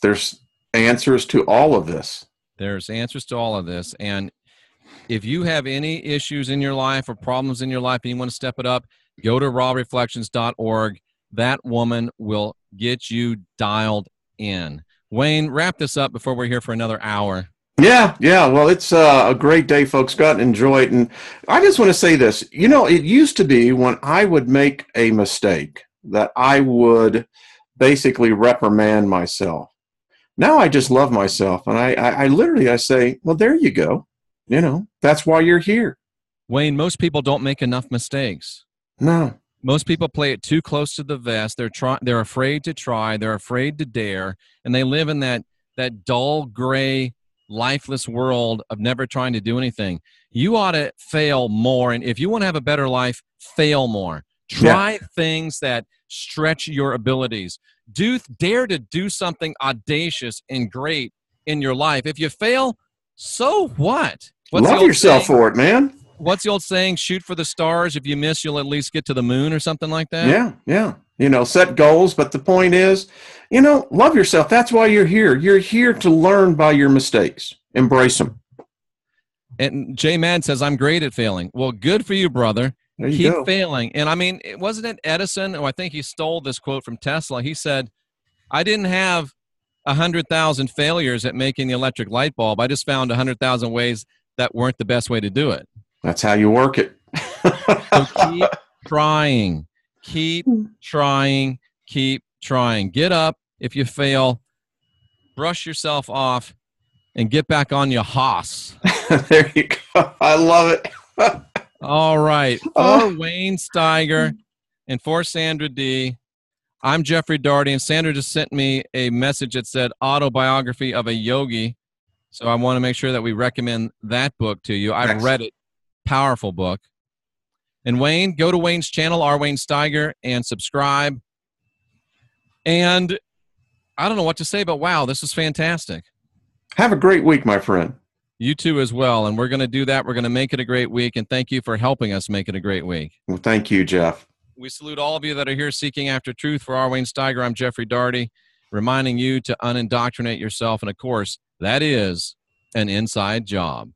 there's answers to all of this. There's answers to all of this, and if you have any issues in your life or problems in your life and you want to step it up, go to rawreflections.org. That woman will get you dialed in. Wayne, wrap this up before we're here for another hour. Yeah, yeah. Well, it's uh, a great day, folks. Got to enjoy it. And I just want to say this. You know, it used to be when I would make a mistake that I would basically reprimand myself. Now I just love myself, and I, I, I literally I say, well, there you go. You know, that's why you're here. Wayne, most people don't make enough mistakes. No. Most people play it too close to the vest. They're try, they're afraid to try, they're afraid to dare, and they live in that that dull gray lifeless world of never trying to do anything. You ought to fail more. And if you want to have a better life, fail more. Try yeah. things that stretch your abilities. Do dare to do something audacious and great in your life. If you fail, so what? What's Love yourself saying? for it, man. What's the old saying? Shoot for the stars. If you miss, you'll at least get to the moon or something like that. Yeah, yeah. You know, set goals. But the point is, you know, love yourself. That's why you're here. You're here to learn by your mistakes. Embrace them. And Jay Mad says, I'm great at failing. Well, good for you, brother. You Keep go. failing. And I mean, wasn't it Edison? Oh, I think he stole this quote from Tesla. He said, I didn't have a hundred thousand failures at making the electric light bulb. I just found a hundred thousand ways that weren't the best way to do it. That's how you work it. so keep trying. Keep hmm. trying. Keep trying. Get up if you fail. Brush yourself off and get back on your hoss. there you go. I love it. All right. Oh. For Wayne Steiger and for Sandra D, I'm Jeffrey Darty, and Sandra just sent me a message that said autobiography of a yogi. So I want to make sure that we recommend that book to you. I've read it. Powerful book. And Wayne, go to Wayne's channel, R. Wayne Steiger, and subscribe. And I don't know what to say, but wow, this is fantastic. Have a great week, my friend. You too, as well. And we're going to do that. We're going to make it a great week. And thank you for helping us make it a great week. Well, thank you, Jeff. We salute all of you that are here seeking after truth. For R. Wayne Steiger, I'm Jeffrey Darty, reminding you to unindoctrinate yourself. And of course, that is an inside job.